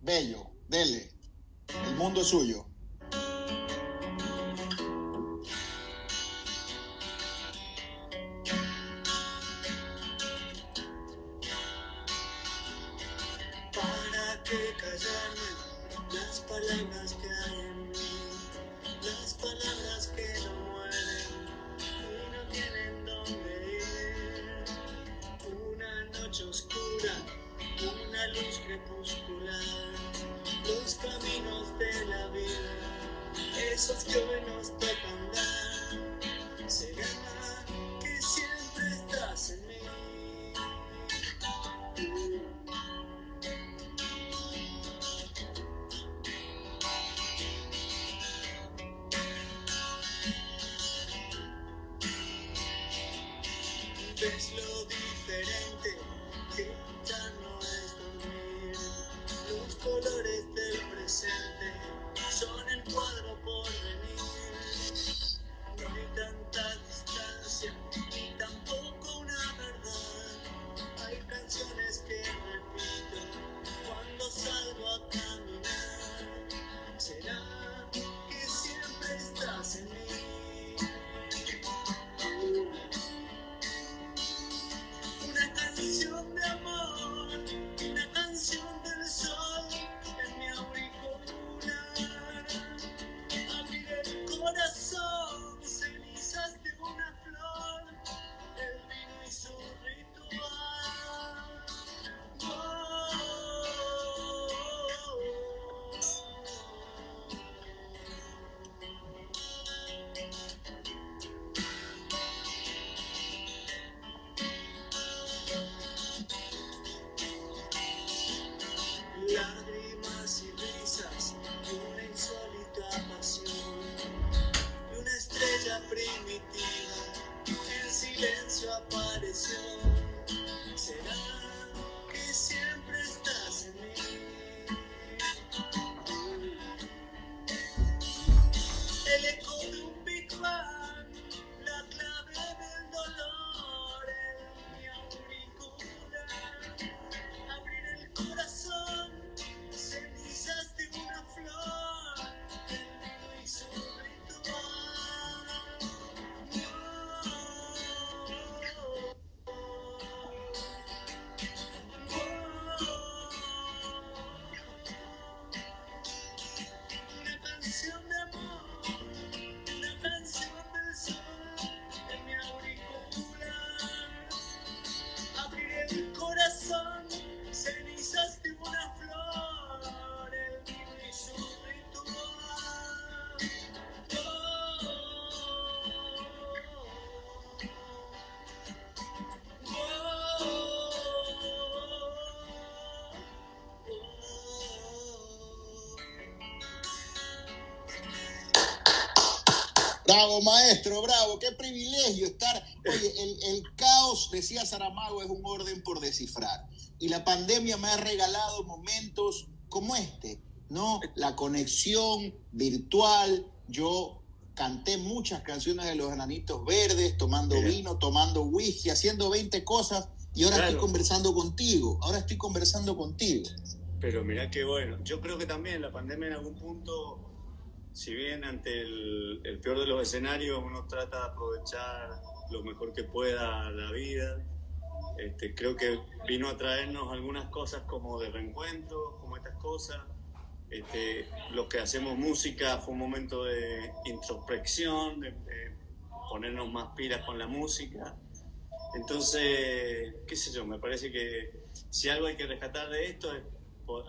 Bello, dele. El mundo es suyo. Bravo, maestro, bravo. Qué privilegio estar. Oye, el, el caos, decía Saramago, es un orden por descifrar. Y la pandemia me ha regalado momentos como este, ¿no? La conexión virtual. Yo canté muchas canciones de los enanitos verdes, tomando Mira. vino, tomando whisky, haciendo 20 cosas. Y ahora estoy conversando contigo. Ahora estoy conversando contigo. Pero mirá qué bueno. Yo creo que también la pandemia en algún punto, si bien ante el, peor de los escenarios uno trata de aprovechar lo mejor que pueda la vida, este, creo que vino a traernos algunas cosas como de reencuentro, como estas cosas. Este, los que hacemos música fue un momento de introspección, de, de ponernos más pilas con la música. Entonces, qué sé yo, me parece que si algo hay que rescatar de esto es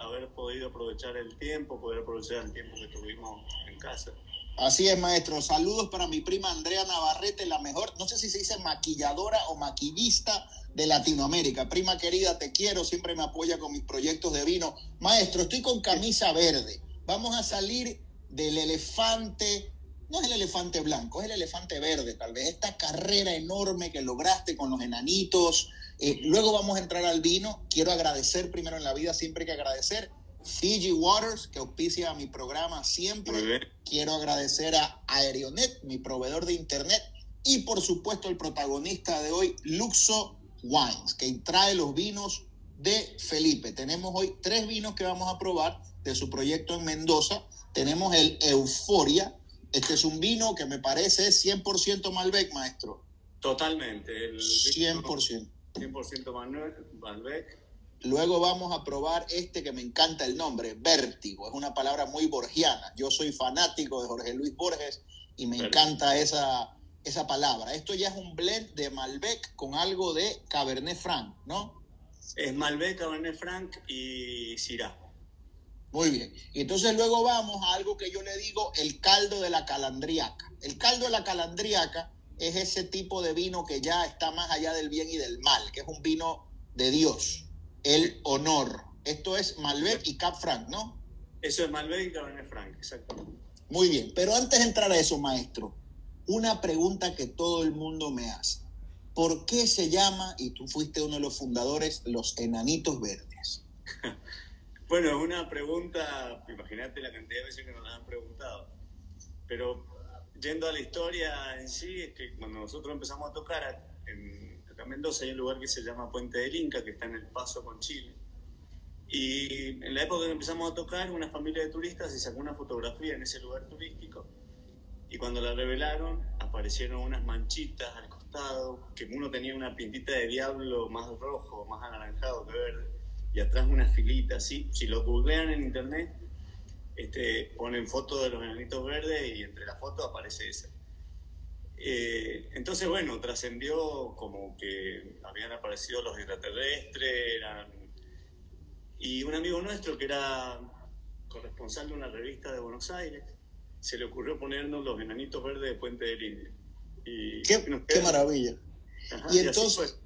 haber podido aprovechar el tiempo, poder aprovechar el tiempo que tuvimos en casa. Así es, maestro. Saludos para mi prima Andrea Navarrete, la mejor, no sé si se dice maquilladora o maquillista de Latinoamérica. Prima querida, te quiero, siempre me apoya con mis proyectos de vino. Maestro, estoy con camisa verde. Vamos a salir del elefante, no es el elefante blanco, es el elefante verde, tal vez. Esta carrera enorme que lograste con los enanitos. Eh, luego vamos a entrar al vino. Quiero agradecer primero en la vida, siempre hay que agradecer. Fiji Waters, que auspicia mi programa siempre. Quiero agradecer a Aerionet, mi proveedor de internet. y por supuesto el protagonista de hoy, Luxo Wines, que trae los vinos de Felipe. Tenemos hoy tres vinos que vamos a probar de su proyecto en Mendoza. Tenemos el Euforia. Este es un vino que me parece 100% Malbec, maestro. Totalmente. El 100%. 100% Malbec. Luego vamos a probar este que me encanta el nombre, vértigo. Es una palabra muy borgiana. Yo soy fanático de Jorge Luis Borges y me encanta esa, esa palabra. Esto ya es un blend de Malbec con algo de Cabernet Franc, ¿no? Es Malbec, Cabernet Franc y Syrah. Muy bien. Y entonces luego vamos a algo que yo le digo el caldo de la calandriaca. El caldo de la calandriaca es ese tipo de vino que ya está más allá del bien y del mal, que es un vino de Dios, el honor. Esto es Malbec y Cap Franc, ¿no? Eso es Malbec y Cabernet Franc, exactamente. Muy bien, pero antes de entrar a eso, maestro, una pregunta que todo el mundo me hace. ¿Por qué se llama, y tú fuiste uno de los fundadores, los Enanitos Verdes? bueno, es una pregunta, imagínate la cantidad de veces que nos la han preguntado. Pero yendo a la historia en sí, es que cuando nosotros empezamos a tocar en, en Mendoza hay un lugar que se llama Puente del Inca, que está en el paso con Chile. Y en la época que empezamos a tocar, una familia de turistas se sacó una fotografía en ese lugar turístico. Y cuando la revelaron, aparecieron unas manchitas al que uno tenía una pintita de diablo más rojo, más anaranjado que verde, y atrás una filita así. Si lo googlean en internet, este, ponen fotos de los enanitos verdes y entre las fotos aparece esa. Eh, entonces, bueno, trascendió como que habían aparecido los extraterrestres, y un amigo nuestro que era corresponsal de una revista de Buenos Aires, se le ocurrió ponernos los enanitos verdes de Puente del Indio. qué, maravilla. y, entonces,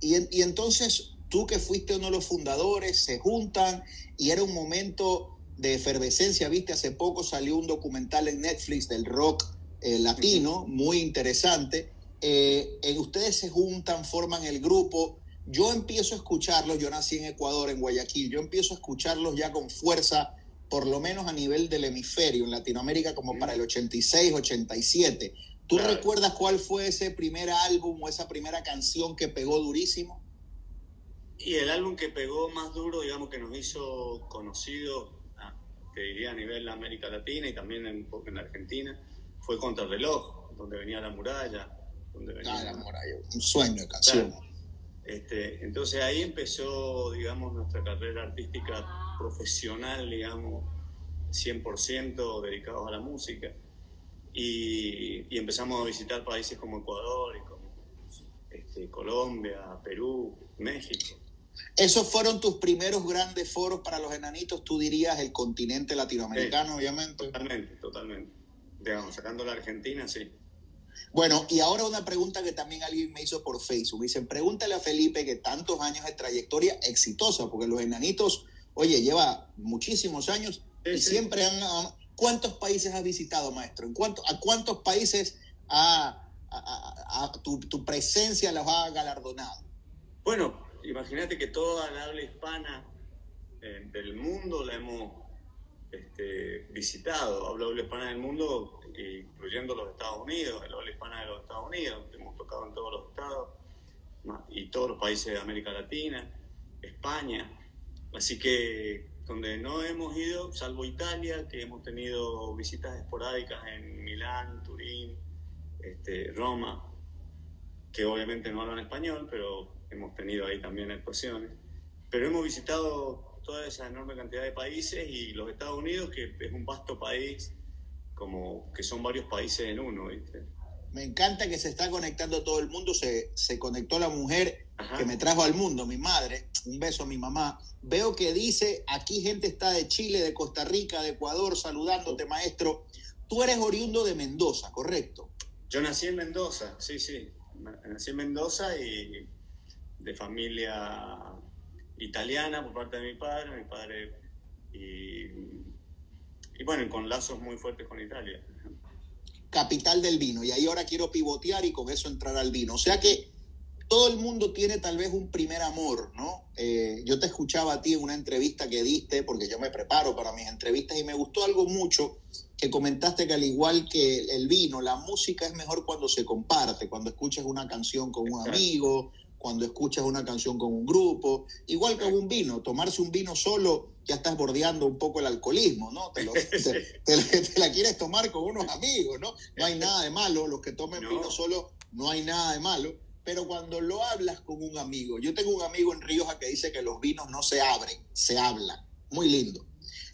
y, entonces tú que fuiste uno de los fundadores, se juntan y era un momento de efervescencia, viste, hace poco salió un documental en Netflix del rock eh, latino, muy interesante. Eh, ustedes se juntan, forman el grupo. Yo empiezo a escucharlos, yo nací en Ecuador, en Guayaquil, yo empiezo a escucharlos ya con fuerza, por lo menos a nivel del hemisferio, en Latinoamérica, como para el 86, 87. ¿Tú recuerdas cuál fue ese primer álbum o esa primera canción que pegó durísimo? Y el álbum que pegó más duro, digamos, que nos hizo conocidos, te diría a nivel de América Latina y también en, en Argentina, fue Contra el Reloj, donde venía La Muralla. Donde venía, ah, La Muralla, un sueño de canción. Este, entonces ahí empezó, digamos, nuestra carrera artística profesional, digamos, 100% dedicados a la música y, empezamos a visitar países como Ecuador, y como, este, Colombia, Perú, México. Esos fueron tus primeros grandes foros para los enanitos, tú dirías el continente latinoamericano, obviamente. Totalmente, totalmente. Digamos, sacando la Argentina, sí. Bueno, y ahora una pregunta que también alguien me hizo por Facebook. Dicen, pregúntale a Felipe que tantos años de trayectoria exitosa, porque los enanitos, oye, lleva muchísimos años y siempre han, ¿Cuántos países has visitado, maestro? ¿En cuánto, ¿A cuántos países a, tu, presencia los ha galardonado? Bueno, imagínate que toda la habla hispana eh, del mundo la hemos este, visitado. Habla habla hispana del mundo, incluyendo los Estados Unidos, la habla hispana de los Estados Unidos. Hemos tocado en todos los estados y todos los países de América Latina, España. Así que donde no hemos ido, salvo Italia, que hemos tenido visitas esporádicas en Milán, Turín, este, Roma, que obviamente no hablan español, pero hemos tenido ahí también actuaciones. Pero hemos visitado toda esa enorme cantidad de países y los Estados Unidos, que es un vasto país, como que son varios países en uno, ¿viste? Me encanta que se está conectando todo el mundo. Se, se conectó la mujer que me trajo al mundo, mi madre. Un beso a mi mamá. Veo que dice, aquí gente está de Chile, de Costa Rica, de Ecuador, saludándote, maestro. Tú eres oriundo de Mendoza, ¿correcto? Yo nací en Mendoza, sí, sí. Nací en Mendoza y de familia italiana por parte de mi padre, mi padre y, y bueno, con lazos muy fuertes con Italia capital del vino. Y ahí ahora quiero pivotear y con eso entrar al vino. O sea que todo el mundo tiene tal vez un primer amor, ¿no? Eh, yo te escuchaba a ti en una entrevista que diste, porque yo me preparo para mis entrevistas y me gustó algo mucho que comentaste que al igual que el vino, la música es mejor cuando se comparte, cuando escuchas una canción con un amigo, cuando escuchas una canción con un grupo, igual que un vino, tomarse un vino solo ya estás bordeando un poco el alcoholismo, ¿no? Te, la quieres tomar con unos amigos, ¿no? No hay nada de malo, los que tomen vino solo, no hay nada de malo, pero cuando lo hablas con un amigo, yo tengo un amigo en Rioja que dice que los vinos no se abren, se hablan, muy lindo.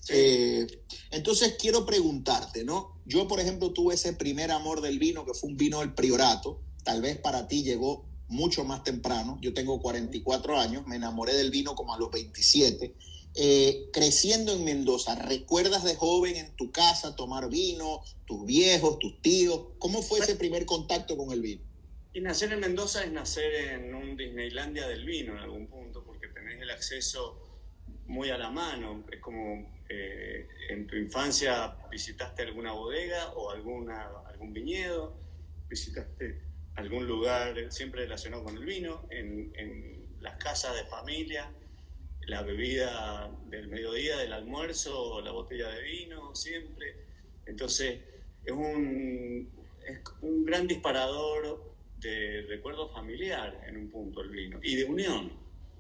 Eh, entonces quiero preguntarte, ¿no? Yo, por ejemplo, tuve ese primer amor del vino, que fue un vino del priorato, tal vez para ti llegó mucho más temprano, yo tengo 44 años, me enamoré del vino como a los 27. Eh, creciendo en Mendoza, ¿recuerdas de joven en tu casa tomar vino, tus viejos, tus tíos? ¿Cómo fue ese primer contacto con el vino? Y nacer en Mendoza es nacer en un Disneylandia del vino en algún punto, porque tenés el acceso muy a la mano. Es como eh, en tu infancia visitaste alguna bodega o alguna, algún viñedo, visitaste algún lugar siempre relacionado con el vino, en, las casas de familia, la bebida del mediodía, del almuerzo, la botella de vino, siempre. Entonces, es un, es un gran disparador de recuerdo familiar en un punto el vino, y de unión,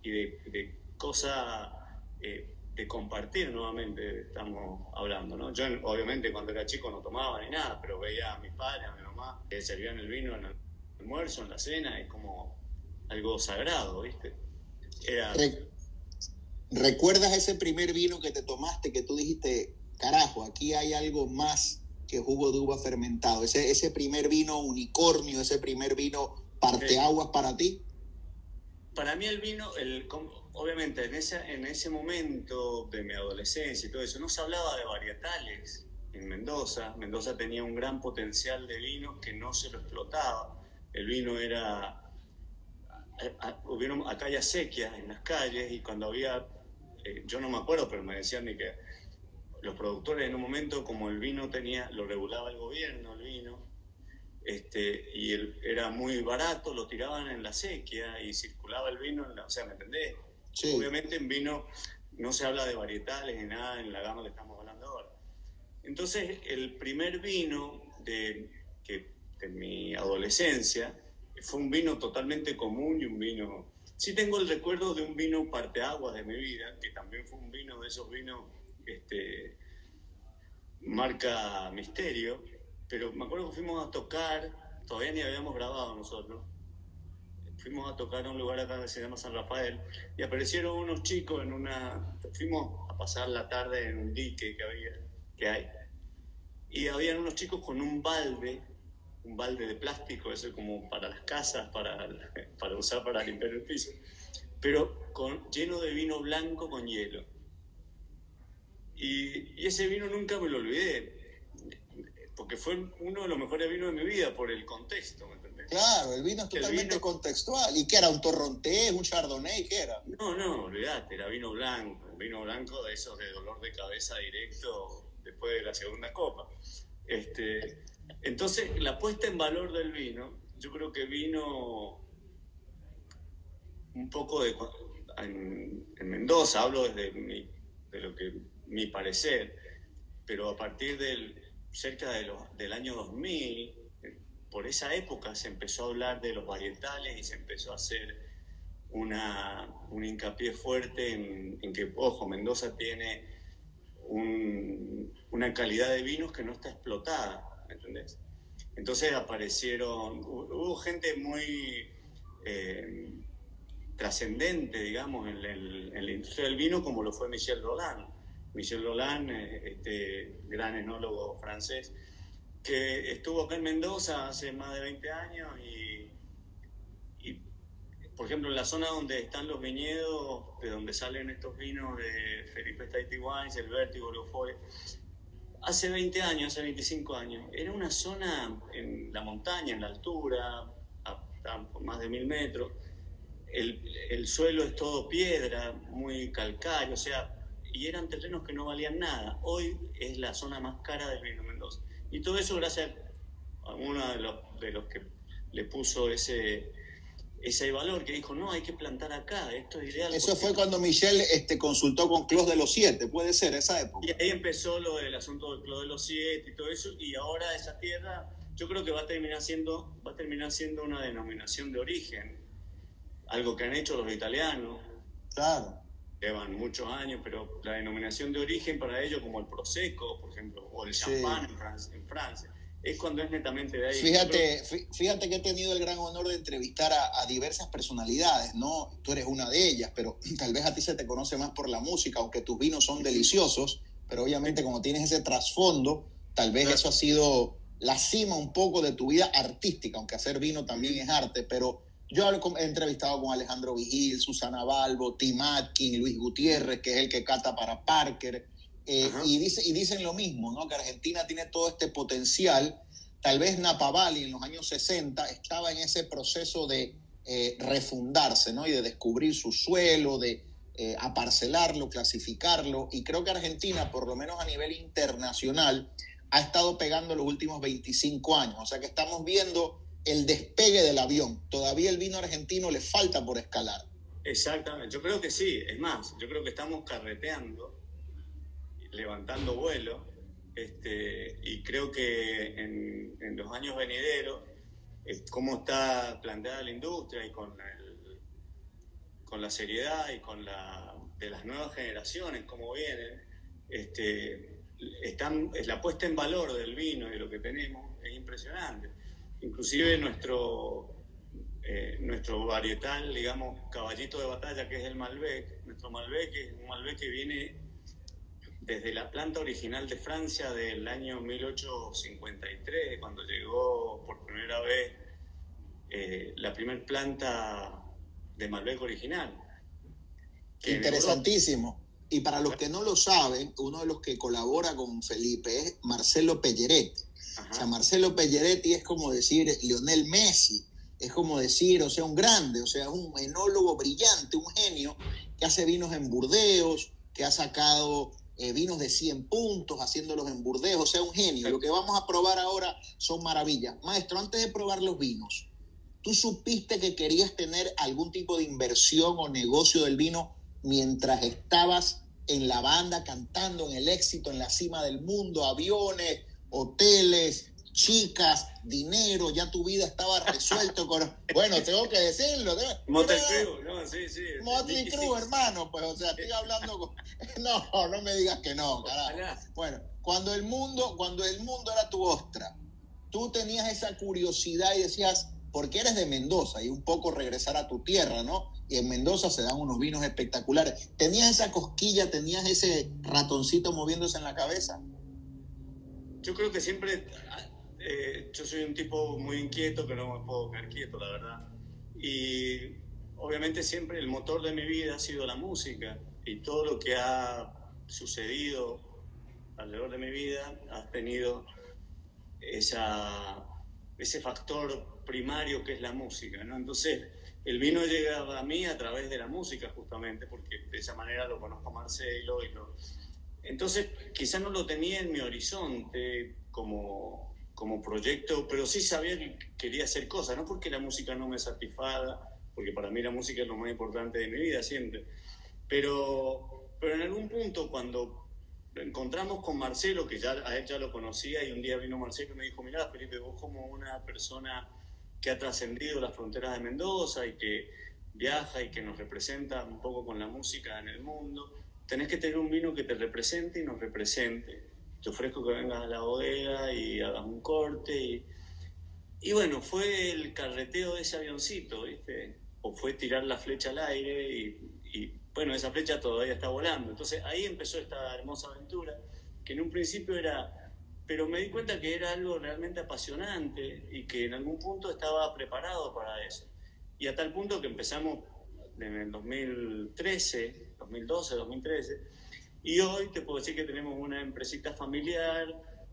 y de, de cosa eh, de compartir nuevamente estamos hablando, ¿no? Yo obviamente cuando era chico no tomaba ni nada, pero veía a mis padres, a mi mamá, que servían el vino en el almuerzo, en la cena, es como algo sagrado, ¿viste? ¿Recuerdas ese primer vino que te tomaste que tú dijiste, carajo, aquí hay algo más que jugo de uva fermentado? Ese, ese primer vino unicornio, ese primer vino parteaguas para ti. Para mí el vino, el, obviamente en ese, en ese momento de mi adolescencia y todo eso, no se hablaba de varietales en Mendoza. Mendoza tenía un gran potencial de vino que no se lo explotaba. El vino era... Hubieron acá hay acequias en las calles y cuando había, eh, yo no me acuerdo, pero me decían ni que los productores en un momento, como el vino tenía, lo regulaba el gobierno, el vino, este, y era muy barato, lo tiraban en la sequía y circulaba el vino, o sea, ¿me entendés? Obviamente en vino no se habla de varietales ni nada en la gama que estamos hablando ahora. Entonces, el primer vino de, que, de mi adolescencia fue un vino totalmente común y un vino... Sí tengo el recuerdo de un vino parteaguas de mi vida, que también fue un vino de esos vinos este, marca Misterio, pero me acuerdo que fuimos a tocar, todavía ni habíamos grabado nosotros, fuimos a tocar a un lugar acá que se llama San Rafael y aparecieron unos chicos en una... Fuimos a pasar la tarde en un dique que había, que hay, y habían unos chicos con un balde, un balde de plástico, eso como para las casas, para, para usar para limpiar el piso, pero con, lleno de vino blanco con hielo. Y, y ese vino nunca me lo olvidé, porque fue uno de los mejores vinos de mi vida por el contexto, ¿me Claro, el vino es totalmente contextual. ¿Y qué era? ¿Un torrontés, un chardonnay? ¿Qué era? No, no, olvídate, era vino blanco. Vino blanco de esos de dolor de cabeza directo después de la segunda copa. Este, entonces, la puesta en valor del vino, yo creo que vino un poco de... En, Mendoza, hablo desde mi, de lo que mi parecer, pero a partir del cerca de del año 2000, por esa época se empezó a hablar de los varietales y se empezó a hacer una, un hincapié fuerte en, que, ojo, Mendoza tiene una calidad de vinos que no está explotada, ¿me entendés? Entonces aparecieron, hubo gente muy eh, trascendente, digamos, en, en, la industria del vino, como lo fue Michel Roland. Michel Roland, eh, este gran enólogo francés, que estuvo acá en Mendoza hace más de 20 años y, por ejemplo, en la zona donde están los viñedos, de donde salen estos vinos de Felipe Staiti Wines, el Vértigo, Lofoy, hace 20 años, hace 25 años, era una zona en la montaña, en la altura, más de mil metros, el, el suelo es todo piedra, muy calcáreo, o sea, y eran terrenos que no valían nada. Hoy es la zona más cara del vino Mendoza. Y todo eso gracias a uno de los que le puso ese, ese valor que dijo, no, hay que plantar acá, esto es ideal. Eso fue cuando Michelle este, consultó con Clos de los Siete, puede ser esa época. Y ahí empezó lo del asunto del Clos de los Siete y todo eso, y ahora esa tierra yo creo que va a terminar siendo, va a terminar siendo una denominación de origen, algo que han hecho los italianos. Claro. Llevan muchos años, pero la denominación de origen para ellos, como el Prosecco, por ejemplo, o el champán en Francia es cuando es netamente de ahí. Fíjate, fíjate que he tenido el gran honor de entrevistar a, diversas personalidades, ¿no? Tú eres una de ellas, pero tal vez a ti se te conoce más por la música, aunque tus vinos son deliciosos, pero obviamente como tienes ese trasfondo, tal vez eso ha sido la cima un poco de tu vida artística, aunque hacer vino también es arte, pero yo he entrevistado con Alejandro Vigil, Susana Balbo, Tim Atkin, Luis Gutiérrez, que es el que cata para Parker, eh, y, dice, y dicen lo mismo, ¿no? Que Argentina tiene todo este potencial. Tal vez Napa Valley en los años 60 estaba en ese proceso de eh, refundarse, ¿no? Y de descubrir su suelo, de eh, aparcelarlo, clasificarlo. Y creo que Argentina, por lo menos a nivel internacional, ha estado pegando los últimos 25 años. O sea que estamos viendo el despegue del avión. Todavía el vino argentino le falta por escalar. Exactamente, yo creo que sí. Es más, yo creo que estamos carreteando levantando vuelo, este, y creo que en, los años venideros, cómo está planteada la industria y con, con la seriedad y con la de las nuevas generaciones, cómo vienen, este, están, la puesta en valor del vino y de lo que tenemos es impresionante. Inclusive nuestro, eh, nuestro varietal, digamos, caballito de batalla, que es el Malbec, nuestro Malbec es un Malbec que viene desde la planta original de Francia del año 1853, cuando llegó por primera vez eh, la primera planta de Malbec original. Interesantísimo. Y para los que no lo saben, uno de los que colabora con Felipe es Marcelo Pelleretti. O sea, Marcelo Pelleretti es como decir Lionel Messi, es como decir, o sea, un grande, o sea, un enólogo brillante, un genio que hace vinos en Burdeos, que ha sacado eh, vinos de 100 puntos, haciéndolos en Burdeos, o sea, un genio. Lo que vamos a probar ahora son maravillas. Maestro, antes de probar los vinos, ¿tú supiste que querías tener algún tipo de inversión o negocio del vino mientras estabas en la banda cantando en el éxito, en la cima del mundo, aviones, hoteles, chicas, dinero, ya tu vida estaba resuelto con... Bueno, tengo que decirlo. Motley Crue, no, sí, sí. Motley Crue, hermano, pues, o sea, estoy hablando con... No, no me digas que no, carajo. Bueno, cuando el mundo, cuando el mundo era tu ostra, tú tenías esa curiosidad y decías, porque eres de Mendoza y un poco regresar a tu tierra, ¿no? Y en Mendoza se dan unos vinos espectaculares. ¿Tenías esa cosquilla, tenías ese ratoncito moviéndose en la cabeza? Yo creo que siempre eh, yo soy un tipo muy inquieto, que no me puedo quedar quieto, la verdad. Y obviamente siempre el motor de mi vida ha sido la música y todo lo que ha sucedido alrededor de mi vida ha tenido esa, ese factor primario que es la música, ¿no? Entonces, el vino llega a mí a través de la música justamente, porque de esa manera lo conozco a Marcelo y lo... Entonces, quizá no lo tenía en mi horizonte como como proyecto, pero sí sabía que quería hacer cosas, no porque la música no me satisfaga, porque para mí la música es lo más importante de mi vida siempre, pero, pero en algún punto cuando encontramos con Marcelo, que ya a él ya lo conocía, y un día vino Marcelo y me dijo, mira Felipe, vos como una persona que ha trascendido las fronteras de Mendoza y que viaja y que nos representa un poco con la música en el mundo, tenés que tener un vino que te represente y nos represente te ofrezco que vengas a la bodega y hagas un corte. Y, y bueno, fue el carreteo de ese avioncito, ¿viste? O fue tirar la flecha al aire y, bueno, esa flecha todavía está volando. Entonces ahí empezó esta hermosa aventura, que en un principio era pero me di cuenta que era algo realmente apasionante y que en algún punto estaba preparado para eso. Y a tal punto que empezamos en el 2013, 2012, 2013, y hoy te puedo decir que tenemos una empresita familiar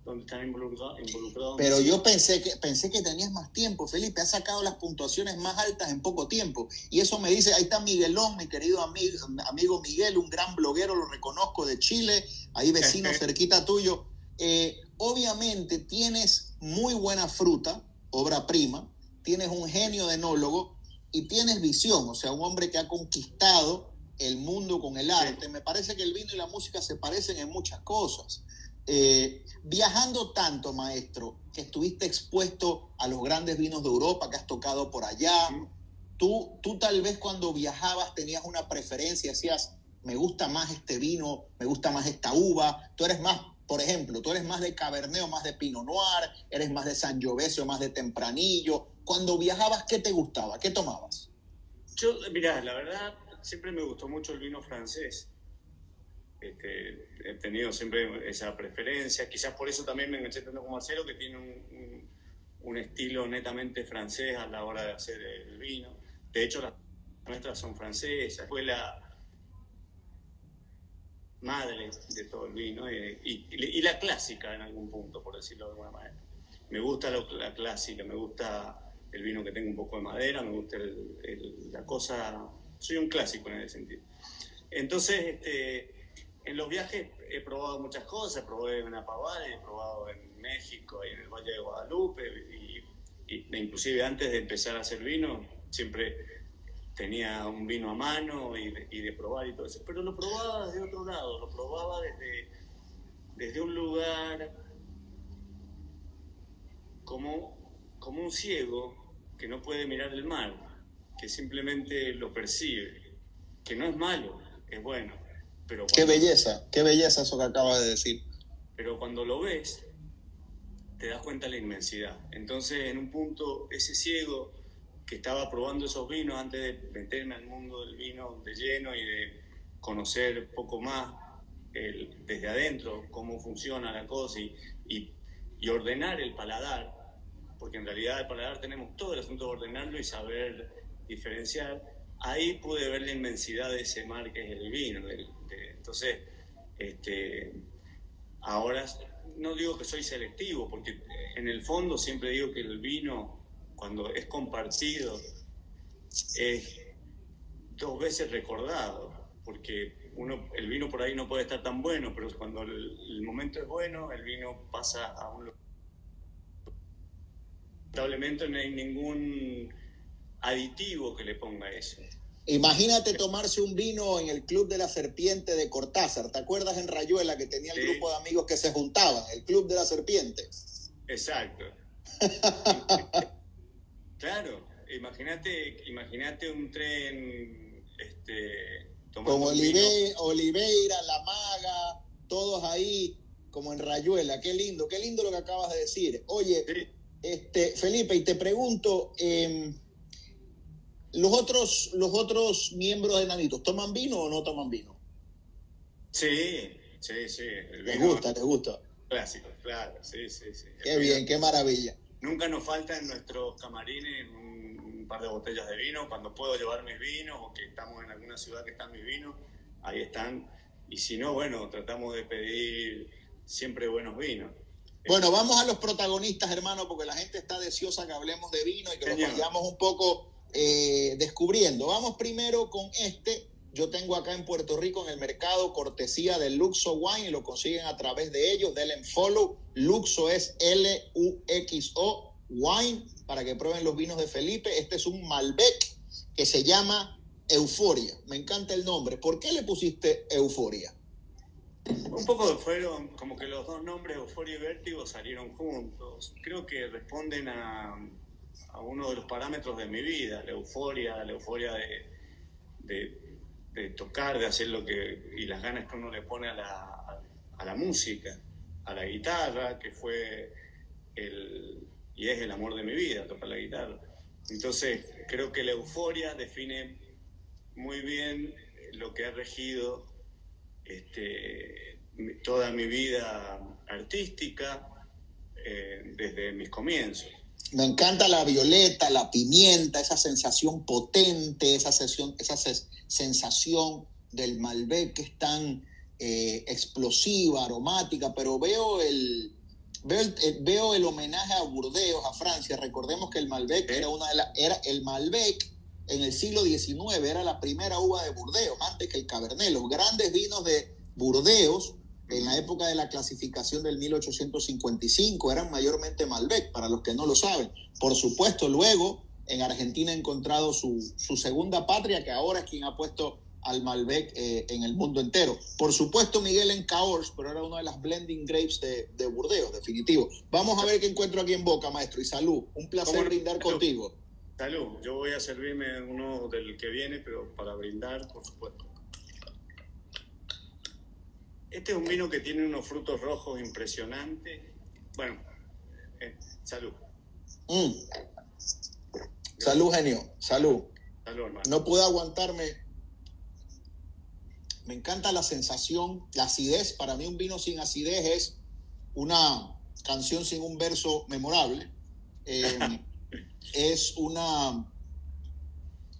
donde están involucrados. Pero yo pensé que, pensé que tenías más tiempo, Felipe. Has sacado las puntuaciones más altas en poco tiempo. Y eso me dice, ahí está Miguelón, mi querido amigo, amigo Miguel, un gran bloguero, lo reconozco, de Chile, ahí vecino cerquita tuyo. Eh, obviamente tienes muy buena fruta, obra prima, tienes un genio de enólogo y tienes visión, o sea, un hombre que ha conquistado el mundo con el arte. Me parece que el vino y la música se parecen en muchas cosas. Eh, viajando tanto, maestro, que estuviste expuesto a los grandes vinos de Europa, que has tocado por allá, tú, tú tal vez cuando viajabas tenías una preferencia, decías, me gusta más este vino, me gusta más esta uva, tú eres más, por ejemplo, tú eres más de Cabernet o más de Pinot Noir, eres más de Sangiovese o más de Tempranillo. Cuando viajabas, ¿qué te gustaba? ¿Qué tomabas? Yo, mira, la verdad, siempre me gustó mucho el vino francés. Este, he tenido siempre esa preferencia. Quizás por eso también me enganché tanto con Marcelo, que tiene un, un, estilo netamente francés a la hora de hacer el vino. De hecho, las nuestras son francesas. Fue la madre de todo el vino y, y, la clásica en algún punto, por decirlo de alguna manera. Me gusta la clásica, me gusta el vino que tenga un poco de madera, me gusta la cosa. Soy un clásico en ese sentido. Entonces, este en los viajes he probado muchas cosas, probé en Apaval, he probado en México y en el Valle de Guadalupe, y, inclusive antes de empezar a hacer vino, siempre tenía un vino a mano y de, probar y todo eso, pero lo probaba desde otro lado, lo probaba desde, desde un lugar como, como un ciego que no puede mirar el mar, que simplemente lo percibe, que no es malo, es bueno qué belleza, qué belleza eso que acabas de decir. Pero cuando lo ves, te das cuenta de la inmensidad. Entonces, en un punto, ese ciego que estaba probando esos vinos antes de meterme al mundo del vino de lleno y de conocer poco más el, desde adentro cómo funciona la cosa y, y, y, ordenar el paladar, porque en realidad el paladar tenemos todo el asunto de ordenarlo y saber diferenciar, ahí pude ver la inmensidad de ese mar que es el vino, entonces, este, ahora no digo que soy selectivo, porque en el fondo siempre digo que el vino, cuando es compartido, es dos veces recordado, porque uno, el vino por ahí no puede estar tan bueno, pero cuando el, momento es bueno, el vino pasa a un... Lamentablemente no hay ningún aditivo que le ponga eso. Imagínate tomarse un vino en el Club de la Serpiente de Cortázar. ¿Te acuerdas en Rayuela que tenía el grupo de amigos que se juntaban? El Club de la Serpiente. Exacto. claro, imagínate, imagínate un tren este, como Oliveira, La Maga, todos ahí como en Rayuela. Qué lindo, qué lindo lo que acabas de decir. Oye, este, Felipe, y te pregunto, eh, ¿Los otros, los otros miembros de Nanitos toman vino o no toman vino? Sí, sí, sí. ¿Les gusta, les gusta? Clásico, claro, sí, sí, sí. Qué bien, qué maravilla. Nunca nos falta en nuestros camarines un, par de botellas de vino. Cuando puedo llevar mis vinos o que estamos en alguna ciudad que están mis vinos, ahí están. Y si no, bueno, tratamos de pedir siempre buenos vinos. Bueno, vamos a los protagonistas, hermano, porque la gente está deseosa que hablemos de vino y que nos vayamos un poco eh, descubriendo. Vamos primero con este. Yo tengo acá en Puerto Rico en el mercado cortesía de Luxo Wine y lo consiguen a través de ellos. Denle en follow. Luxo es L-U-X-O Wine para que prueben los vinos de Felipe. Este es un Malbec que se llama Euforia. Me encanta el nombre. ¿Por qué le pusiste Euforia? Un poco fueron como que los dos nombres, Euforia y Vértigo, salieron juntos. Creo que responden a, a uno de los parámetros de mi vida, la euforia, la euforia de, de, tocar, de hacer lo que, y las ganas que uno le pone a la, a, la música, a la guitarra, que fue el, y es el amor de mi vida, tocar la guitarra. Entonces, creo que la euforia define muy bien lo que ha regido este, toda mi vida artística eh, desde mis comienzos. Me encanta la violeta, la pimienta, esa sensación potente, esa, sensación, esa sensación del Malbec que es tan eh, explosiva, aromática, pero veo el, veo el, eh, veo el, homenaje a Burdeos, a Francia. Recordemos que el Malbec era una de las, era el Malbec en el siglo XIX, era la primera uva de Burdeos, antes que el Cabernet. Los grandes vinos de Burdeos en la época de la clasificación del 1855 eran mayormente Malbec, para los que no lo saben. Por supuesto, luego en Argentina ha encontrado su, su segunda patria, que ahora es quien ha puesto al Malbec eh, en el mundo entero. Por supuesto, Miguel en Cahors, pero era una de las blending grapes de, de, Burdeos, definitivo. Vamos a ver qué encuentro aquí en Boca, maestro. Y salud. Un placer brindar contigo. Salud. Yo voy a servirme uno del que viene, pero para brindar, por supuesto. Este es un vino que tiene unos frutos rojos impresionantes. Bueno, eh, salud. Mm. Salud, genio. Salud. Salud, hermano. No puedo aguantarme me encanta la sensación, la acidez. Para mí un vino sin acidez es una canción sin un verso memorable. Eh, es una,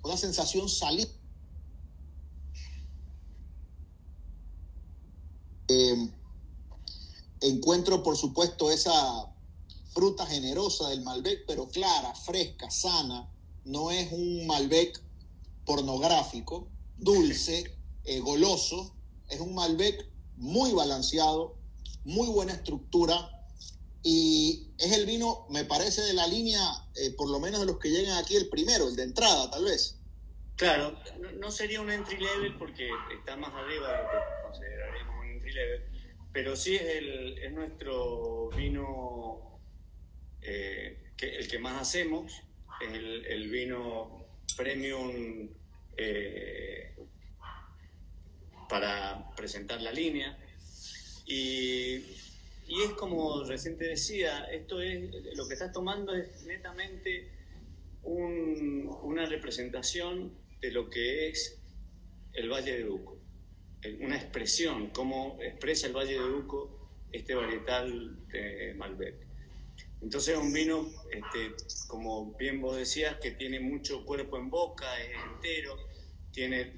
una sensación salida. Eh, encuentro, por supuesto, esa fruta generosa del Malbec, pero clara, fresca, sana. No es un Malbec pornográfico, dulce, eh, goloso, es un Malbec muy balanceado, muy buena estructura y es el vino, me parece, de la línea, eh, por lo menos de los que llegan aquí, el primero, el de entrada, tal vez. Claro, no, sería un entry level porque está más arriba de lo que consideraríamos un pero sí es, el, es nuestro vino eh, el que más hacemos, es el, vino premium para presentar la línea. Y, y, es como recién te decía, esto es, lo que estás tomando es netamente una representación de lo que es el Valle de Duco, una expresión, cómo expresa el Valle de Duco este varietal de Malbec. Entonces es un vino, este, como bien vos decías, que tiene mucho cuerpo en boca, es entero, tiene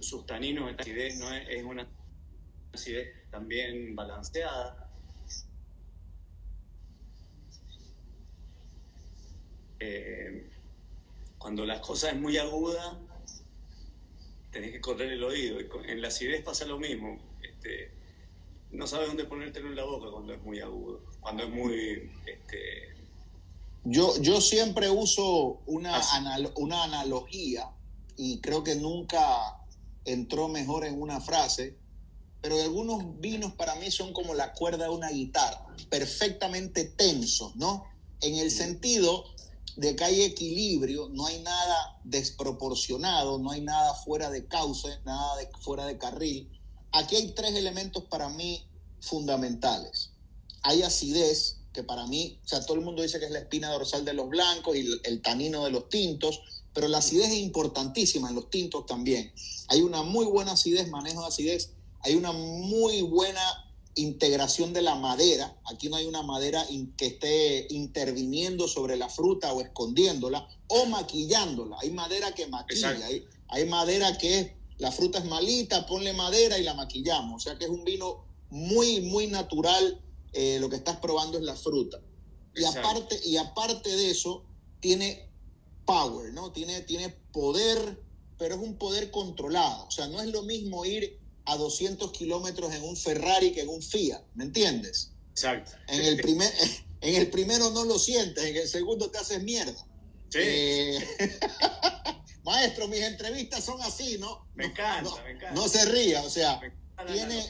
sus taninos, acidez no es, es una acidez también balanceada. Eh, cuando las cosas es muy aguda, tenés que correr el oído. En la acidez pasa lo mismo. Este, no sabes dónde ponértelo en la boca cuando es muy agudo, cuando es muy... Este... Yo, yo siempre uso una, una analogía y creo que nunca entró mejor en una frase, pero algunos vinos para mí son como la cuerda de una guitarra, perfectamente tensos, ¿no? En el sentido de que hay equilibrio, no hay nada desproporcionado, no hay nada fuera de cauce, nada fuera de carril. Aquí hay tres elementos para mí fundamentales. Hay acidez, que para mí, o sea, todo el mundo dice que es la espina dorsal de los blancos y el tanino de los tintos, pero la acidez es importantísima en los tintos también. Hay una muy buena acidez, manejo de acidez, hay una muy buena integración de la madera. Aquí no hay una madera que esté interviniendo sobre la fruta o escondiéndola o maquillándola. Hay madera que maquilla, hay, madera que es, la fruta es malita, ponle madera y la maquillamos. O sea que es un vino muy, muy natural. Eh, lo que estás probando es la fruta. Y aparte, y aparte de eso, tiene power, ¿no? Tiene, tiene poder, pero es un poder controlado. O sea, no es lo mismo ir a 200 kilómetros en un Ferrari que en un Fiat, ¿me entiendes? Exacto. En el, primer, en el primero no lo sientes, en el segundo te haces mierda. Sí. Eh, maestro, mis entrevistas son así, ¿no? Me encanta, me encanta. No se ría, o sea, tiene,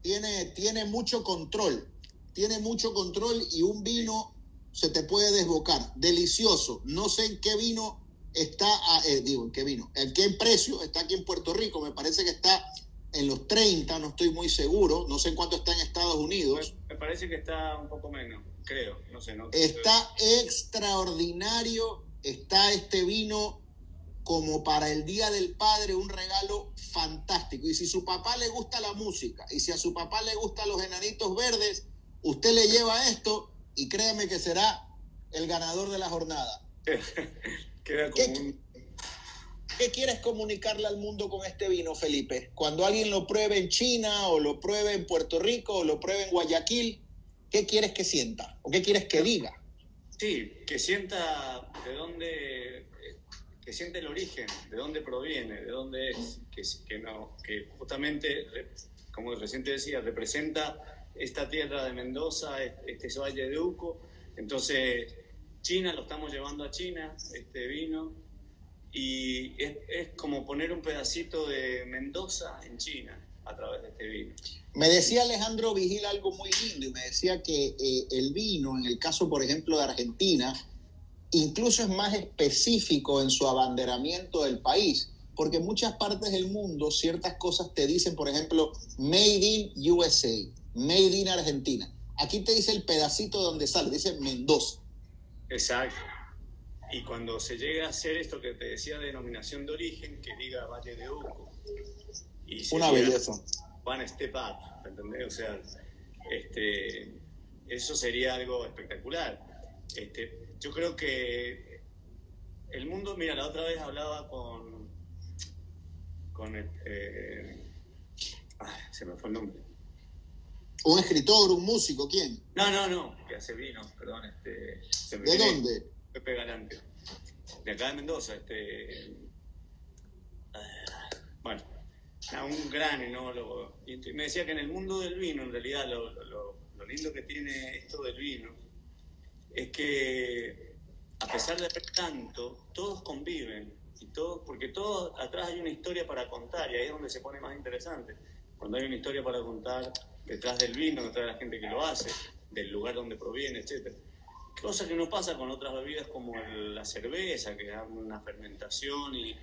tiene, tiene mucho control. Tiene mucho control y un vino se te puede desbocar. Delicioso. No sé en qué vino está, ah, eh, digo, en qué vino, en qué precio está aquí en Puerto Rico. Me parece que está en los 30, no estoy muy seguro. No sé en cuánto está en Estados Unidos. Me, parece que está un poco menos, creo. No sé, no. Está extraordinario. Está este vino como para el Día del Padre, un regalo fantástico. Y si su papá le gusta la música, y si a su papá le gustan los enanitos verdes, usted le lleva esto y créame que será el ganador de la jornada. ¿Qué, quieres comunicarle al mundo con este vino, Felipe? Cuando alguien lo pruebe en China o lo pruebe en Puerto Rico o lo pruebe en Guayaquil, ¿qué quieres que sienta o qué quieres que diga? Sí, que sienta de dónde, que siente el origen, de dónde proviene, de dónde es, que, no, que justamente, como recién decía, representa esta tierra de Mendoza, este valle de Uco. Entonces, China lo estamos llevando a China, este vino, y es, es como poner un pedacito de Mendoza en China a través de este vino. Me decía Alejandro Vigil algo muy lindo y me decía que eh, el vino, en el caso, por ejemplo, de Argentina, incluso es más específico en su abanderamiento del país, porque en muchas partes del mundo ciertas cosas te dicen, por ejemplo, Made in USA, Made in Argentina. Aquí te dice el pedacito donde sale, dice Mendoza. Exacto. Y cuando se llega a hacer esto que te decía denominación de origen, que diga Valle de Uco. Y Una belleza. One step up, ¿entendés? O sea, este, eso sería algo espectacular. Este, yo creo que el mundo, mira, la otra vez hablaba con, con eh, se me fue el nombre. ¿Un escritor, un músico, quién? No, no, no, que hace vino, perdón. Este, ¿De dónde? Pepe Galante, de acá de Mendoza. Este, ah, bueno, un gran enólogo. Y me decía que en el mundo del vino, en realidad, lo, lo lindo que tiene esto del vino es que, a pesar de tanto, todos conviven. Y todos, porque todos atrás hay una historia para contar y ahí es donde se pone más interesante. Cuando hay una historia para contar detrás del vino, detrás de la gente que lo hace, del lugar donde proviene, etc. Cosa que no pasa con otras bebidas como la cerveza, que da una fermentación, y,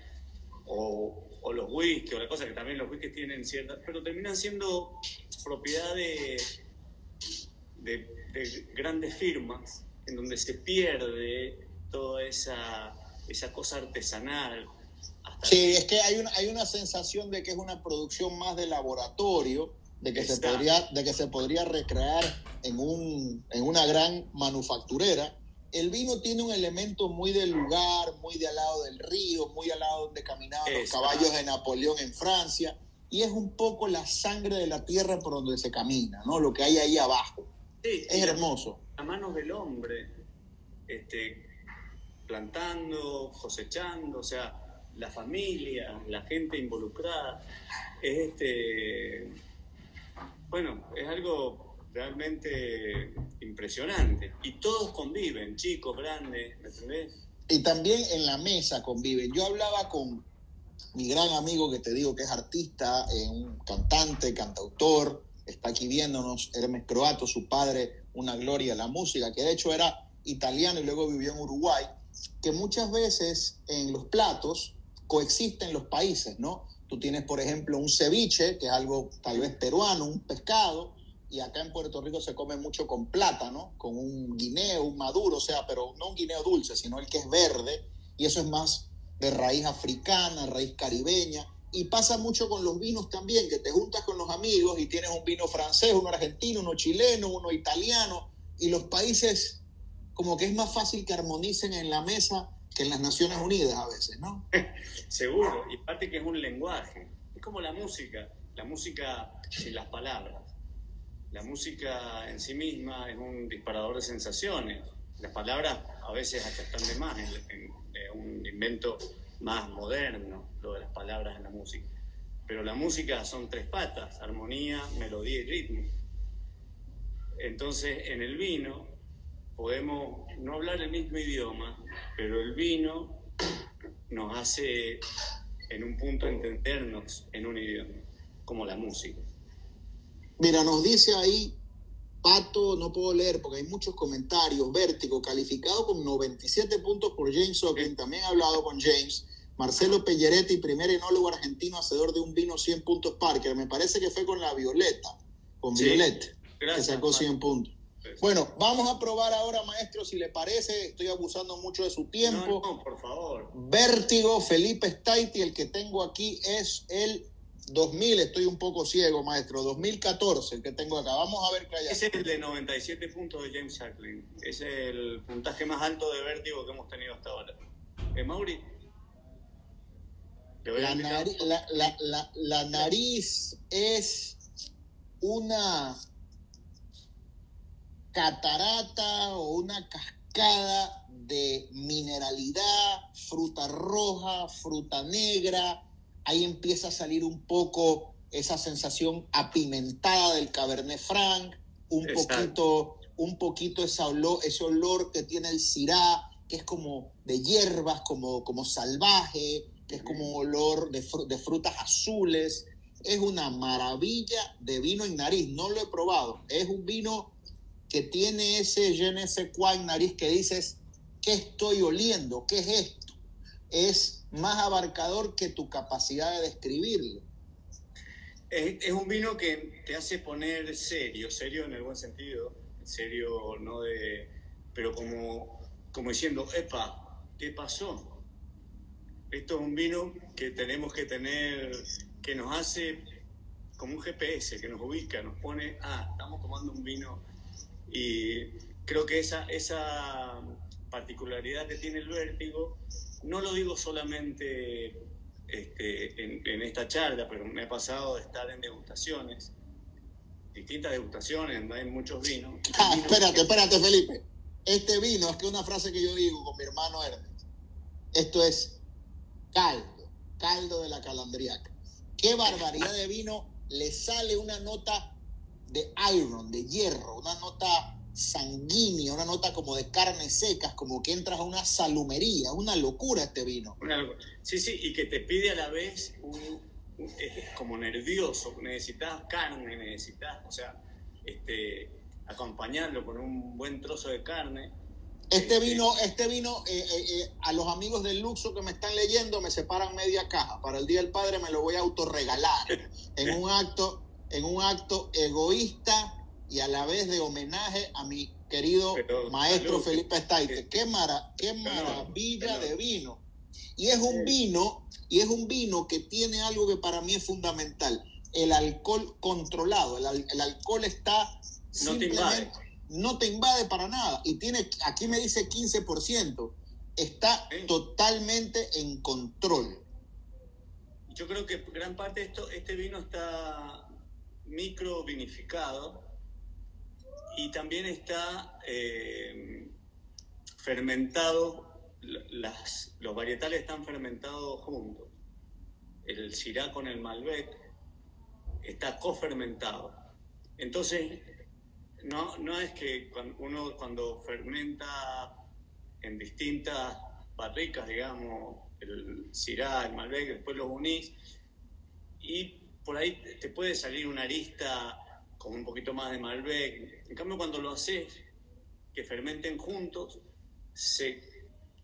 o, los whisky, o la cosa que también los whisky tienen ciertas, pero terminan siendo propiedad de, de, grandes firmas, en donde se pierde toda esa, esa cosa artesanal. sí, es que hay una, hay una sensación de que es una producción más de laboratorio de que, se podría, de que se podría recrear en, un, en una gran manufacturera. El vino tiene un elemento muy del lugar, muy de al lado del río, muy al lado donde caminaban los caballos de Napoleón en Francia, y es un poco la sangre de la tierra por donde se camina, ¿no? Lo que hay ahí abajo. es hermoso. A manos del hombre, este, plantando, cosechando, o sea, la familia, la gente involucrada, es este bueno, es algo realmente impresionante. Y todos conviven, chicos, grandes, ¿me entendés? Y también en la mesa conviven. Yo hablaba con mi gran amigo que te digo que es artista, eh, un cantante, cantautor, está aquí viéndonos, Hermes Croato, su padre, una gloria de la música, que de hecho era italiano y luego vivió en Uruguay, que muchas veces en los platos coexisten los países, ¿no? Tú tienes, por ejemplo, un ceviche, que es algo tal vez peruano, un pescado, y acá en Puerto Rico se come mucho con plátano, con un guineo, un maduro, o sea, pero no un guineo dulce, sino el que es verde, y eso es más de raíz africana, raíz caribeña. Y pasa mucho con los vinos también, que te juntas con los amigos y tienes un vino francés, uno argentino, uno chileno, uno italiano, y los países como que es más fácil que armonicen en la mesa que en las Naciones Unidas a veces, ¿no? Seguro, y parte que es un lenguaje. Es como la música, la música sin las palabras. La música en sí misma es un disparador de sensaciones. Las palabras a veces hasta están de más, es un invento más moderno, lo de las palabras en la música. Pero la música son tres patas, armonía, melodía y ritmo. Entonces, en el vino podemos no hablar el mismo idioma, pero el vino nos hace en un punto entendernos en un idioma, como la música. Mira, nos dice ahí, Pato, no puedo leer porque hay muchos comentarios, Vértigo, calificado con 97 puntos por James O'Keefe, también he hablado con James. Marcelo Pelleretti, primer enólogo argentino, hacedor de un vino 100 puntos Parker. Me parece que fue con la Violeta, con Violeta, que sacó 100 puntos. Bueno, vamos a probar ahora, maestro, si le parece. Estoy abusando mucho de su tiempo. No, por favor. Vértigo, Felipe Staiti, el que tengo aquí es el 2000. Estoy un poco ciego, maestro. 2014, el que tengo acá. Vamos a ver qué hay. Ese es el de 97 puntos de James Jacqueline. Es el puntaje más alto de Vértigo que hemos tenido hasta ahora. ¿Eh, Mauri? La, la nariz es una catarata o una cascada de mineralidad, fruta roja, fruta negra, ahí empieza a salir un poco esa sensación apimentada del Cabernet Franc, un poquito un poquito ese olor, ese olor que tiene el cirá, que es como de hierbas, como, como salvaje, que es como olor de, de frutas azules. Es una maravilla de vino en nariz. No lo he probado. Es un vino que tiene ese je ne sais nariz que dices, ¿qué estoy oliendo? ¿Qué es esto? Es más abarcador que tu capacidad de describirlo. Es, es, un vino que te hace poner serio, serio en el buen sentido, serio no de, pero como, como diciendo, epa, ¿qué pasó? Esto es un vino que tenemos que tener, que nos hace como un GPS, que nos ubica, nos pone, ah, estamos tomando un vino y creo que esa, esa particularidad que tiene el vértigo, no lo digo solamente este, en, esta charla, pero me ha pasado de estar en degustaciones, distintas degustaciones, hay muchos vinos. Ah, espérate, espérate, Felipe. Este vino, es que una frase que yo digo con mi hermano Ernest, esto es caldo, caldo de la calandriaca. Qué barbaridad de vino, le sale una nota de iron, de hierro, una nota sanguínea, una nota como de carnes secas, como que entras a una salumería, una locura este vino. Sí, sí, y que te pide a la vez como nervioso, necesitas carne, necesitas, o sea, este, acompañarlo con un buen trozo de carne. Este, este vino, este vino eh, eh, eh, a los amigos del Luxo que me están leyendo me separan media caja. Para el Día del Padre me lo voy a autorregalar en un acto en un acto egoísta y a la vez de homenaje a mi querido maestro Felipe Staite. Qué, qué maravilla de vino. Y es un vino, y es un vino que tiene algo que para mí es fundamental, el alcohol controlado. El, alcohol está no te invade. no te invade para nada. Y tiene, aquí me dice 15%. Está totalmente en control. Yo creo que gran parte de esto, este vino está micro vinificado y también está eh, fermentado, las, los varietales están fermentados juntos. El Syrah con el Malbec está cofermentado. Entonces, no, no es que uno cuando fermenta en distintas barricas, digamos, el Syrah, el Malbec, después los unís y por ahí te puede salir una arista con un poquito más de Malbec. En cambio, cuando lo haces, que fermenten juntos, se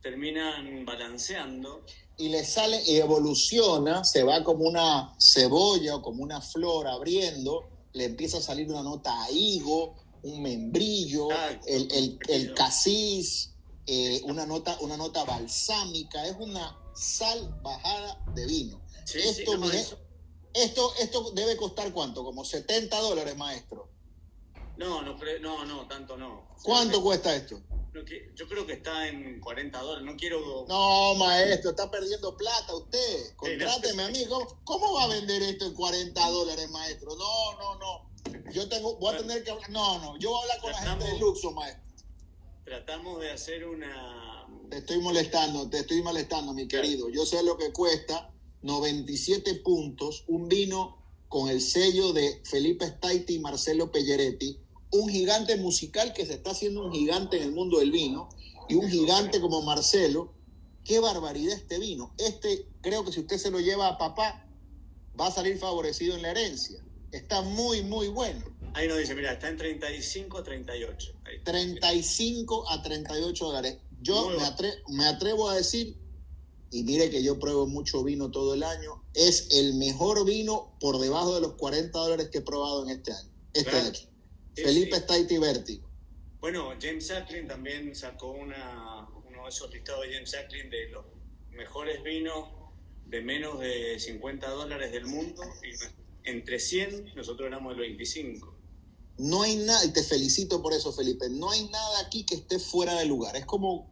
terminan balanceando. Y le sale y evoluciona, se va como una cebolla o como una flor abriendo, le empieza a salir una nota a higo, un membrillo, el, el, el casis, eh, una, nota, una nota balsámica, es una sal bajada de vino. Esto, esto, esto debe costar cuánto, como 70 dólares, maestro. No, no, no, no, tanto no. ¿Cuánto cuesta esto? Yo creo que está en 40 dólares, no quiero... No, maestro, está perdiendo plata usted. Contráteme a mí. ¿Cómo, va a vender esto en 40 dólares, maestro? No, no, no. Yo tengo, voy a tener que hablar... No, no, yo voy a hablar con la gente de Luxo, maestro. Tratamos de hacer una... Te estoy molestando, te estoy molestando, mi querido. Yo sé lo que cuesta 97 puntos, un vino con el sello de Felipe Staiti y Marcelo Pelleretti, un gigante musical que se está haciendo un gigante en el mundo del vino y un gigante como Marcelo. Qué barbaridad este vino. Este creo que si usted se lo lleva a papá, va a salir favorecido en la herencia. Está muy, muy bueno. Ahí nos dice, mira, está en 35 a 38. 35 a 38 dólares. Yo me, me atrevo a decir y mire que yo pruebo mucho vino todo el año, es el mejor vino por debajo de los 40 dólares que he probado en este año. Este de aquí. Felipe está Vértigo. Bueno, James Sacklin también sacó una, uno de esos listados de James Sacklin de los mejores vinos de menos de 50 dólares del mundo. Y entre 100, nosotros éramos el 25. No hay nada, y te felicito por eso, Felipe, no hay nada aquí que esté fuera de lugar. Es como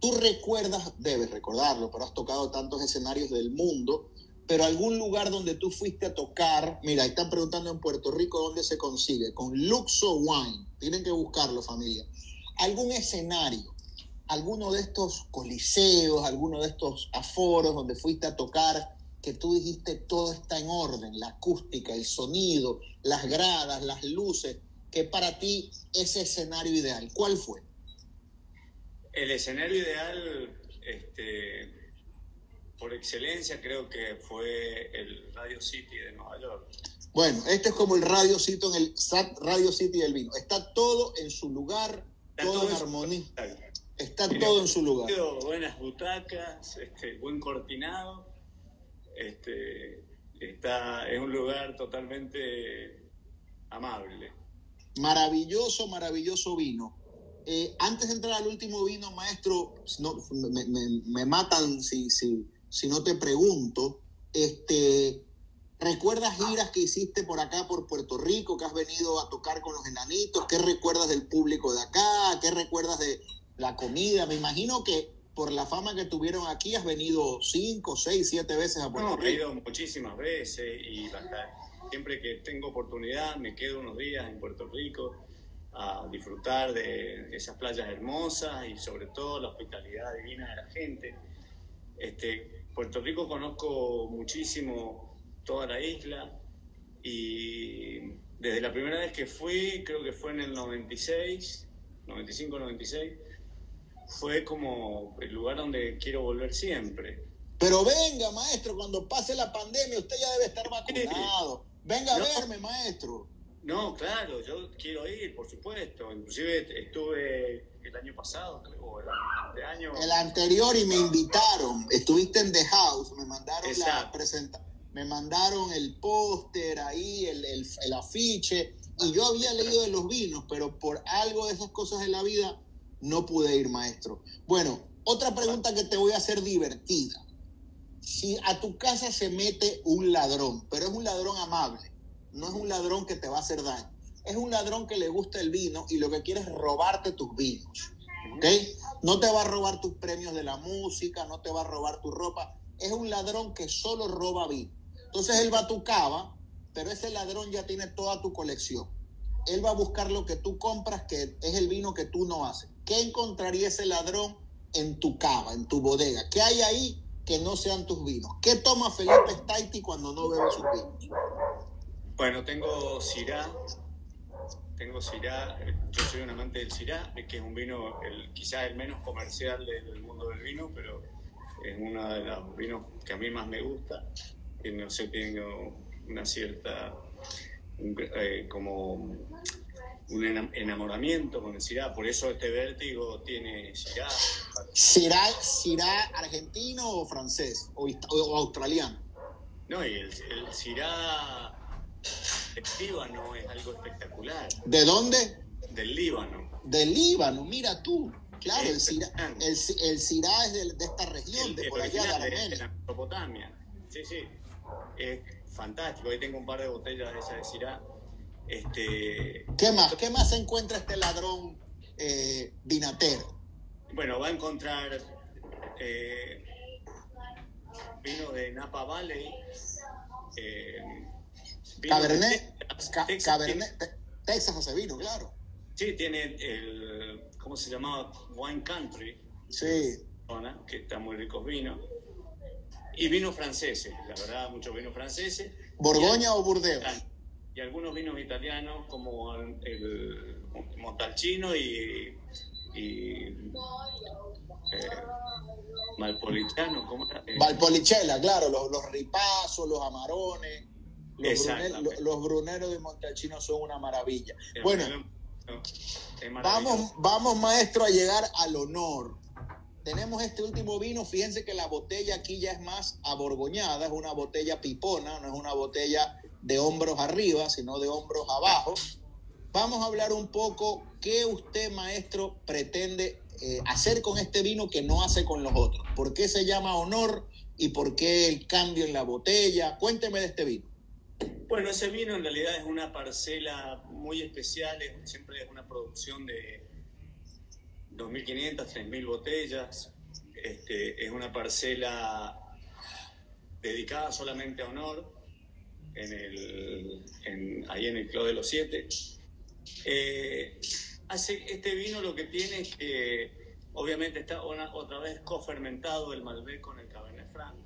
Tú recuerdas, debes recordarlo, pero has tocado tantos escenarios del mundo, pero algún lugar donde tú fuiste a tocar, mira, están preguntando en Puerto Rico dónde se consigue, con Luxo Wine, tienen que buscarlo familia, algún escenario, alguno de estos coliseos, alguno de estos aforos donde fuiste a tocar, que tú dijiste todo está en orden, la acústica, el sonido, las gradas, las luces, que para ti ese escenario ideal. ¿Cuál fue? El escenario ideal, este, por excelencia, creo que fue el Radio City de Nueva York. Bueno, este es como el Radio City en el Radio City del vino. Está todo en su lugar, todo, en armonía. Está todo en su lugar. Buenas butacas, este, buen cortinado. Este, está, es un lugar totalmente amable. Maravilloso, maravilloso vino. Eh, antes de entrar al último vino, maestro, no, me, matan si, si, si no te pregunto. Este, ¿Recuerdas giras que hiciste por acá, por Puerto Rico, que has venido a tocar con los enanitos? ¿Qué recuerdas del público de acá? ¿Qué recuerdas de la comida? Me imagino que por la fama que tuvieron aquí has venido cinco, seis, siete veces a Puerto Rico. he ido muchísimas veces y siempre que tengo oportunidad me quedo unos días en Puerto Rico a disfrutar de esas playas hermosas y sobre todo la hospitalidad divina de la gente. Este, Puerto Rico conozco muchísimo toda la isla y desde la primera vez que fui, creo que fue en el 96, 95, 96, fue como el lugar donde quiero volver siempre. Pero venga, maestro, cuando pase la pandemia usted ya debe estar vacunado. Venga a verme, maestro. No, claro, yo quiero ir, por supuesto. Inclusive estuve el año pasado, o el anteaño. El anterior y me invitaron. Estuviste en The House, me mandaron la presentación me mandaron el póster ahí, el, el, afiche, y yo había leído de los vinos, pero por algo de esas cosas de la vida no pude ir, maestro. Bueno, otra pregunta que te voy a hacer divertida. Si a tu casa se mete un ladrón, pero es un ladrón amable, no es un ladrón que te va a hacer daño, es un ladrón que le gusta el vino y lo que quiere es robarte tus vinos. ¿Ok? No te va a robar tus premios de la música, no te va a robar tu ropa. Es un ladrón que solo roba vino. Entonces él va a tu cava, pero ese ladrón ya tiene toda tu colección. Él va a buscar lo que tú compras, que es el vino que tú no haces. ¿Qué encontraría ese ladrón en tu cava, en tu bodega? ¿Qué hay ahí que no sean tus vinos? ¿Qué toma Felipe Staiti cuando no bebe sus vinos? Bueno, tengo Syrah, tengo Syrah, yo soy un amante del Syrah, que es un vino el, quizás el menos comercial del mundo del vino, pero es uno de los vinos que a mí más me gusta que no sé, tengo una cierta, eh, como un enamoramiento con el Syrah, por eso este vértigo tiene Syrah. ¿Syrah, argentino o francés o, australiano? No, y el, el Syrah del Líbano es algo espectacular. ¿De dónde? Del Líbano. Del Líbano, mira tú. Claro, el Syrah, el, el es de, de, esta región, de por allá de Armenia. De la Mesopotamia. Sí, sí es fantástico. Ahí tengo un par de botellas de esa de Syrah. Este, ¿Qué más? ¿Qué más encuentra este ladrón eh, Bueno, va a encontrar eh, vino de Napa Valley. Eh, Cabernet, Texas, Cabernet, Texas hace vino, claro. Sí, tiene el, ¿cómo se llamaba? Wine Country. Sí. Que está muy ricos vinos. Y vinos franceses, la verdad, muchos vinos franceses. ¿Borgoña o Burdeos? Y algunos vinos italianos como el, Montalcino y, y eh, Malpolitano. ¿cómo eh, Valpolicella, claro, los, los ripazos, los amarones. Los, los, bruneros de Montalcino son una maravilla. bueno, vamos, vamos, maestro, a llegar al honor tenemos este último vino, fíjense que la botella aquí ya es más aborgoñada, es una botella pipona, no es una botella de hombros arriba, sino de hombros abajo. Vamos a hablar un poco qué usted, maestro, pretende eh, hacer con este vino que no hace con los otros. ¿Por qué se llama honor y por qué el cambio en la botella? Cuénteme de este vino. Bueno, ese vino en realidad es una parcela muy especial, siempre es una producción de 2.500, 3.000 botellas. Este, es una parcela dedicada solamente a honor, en el, ahí en el Club de los Siete. Eh, hace, este vino lo que tiene es que obviamente está otra vez cofermentado el Malbec con el Cabernet Franc.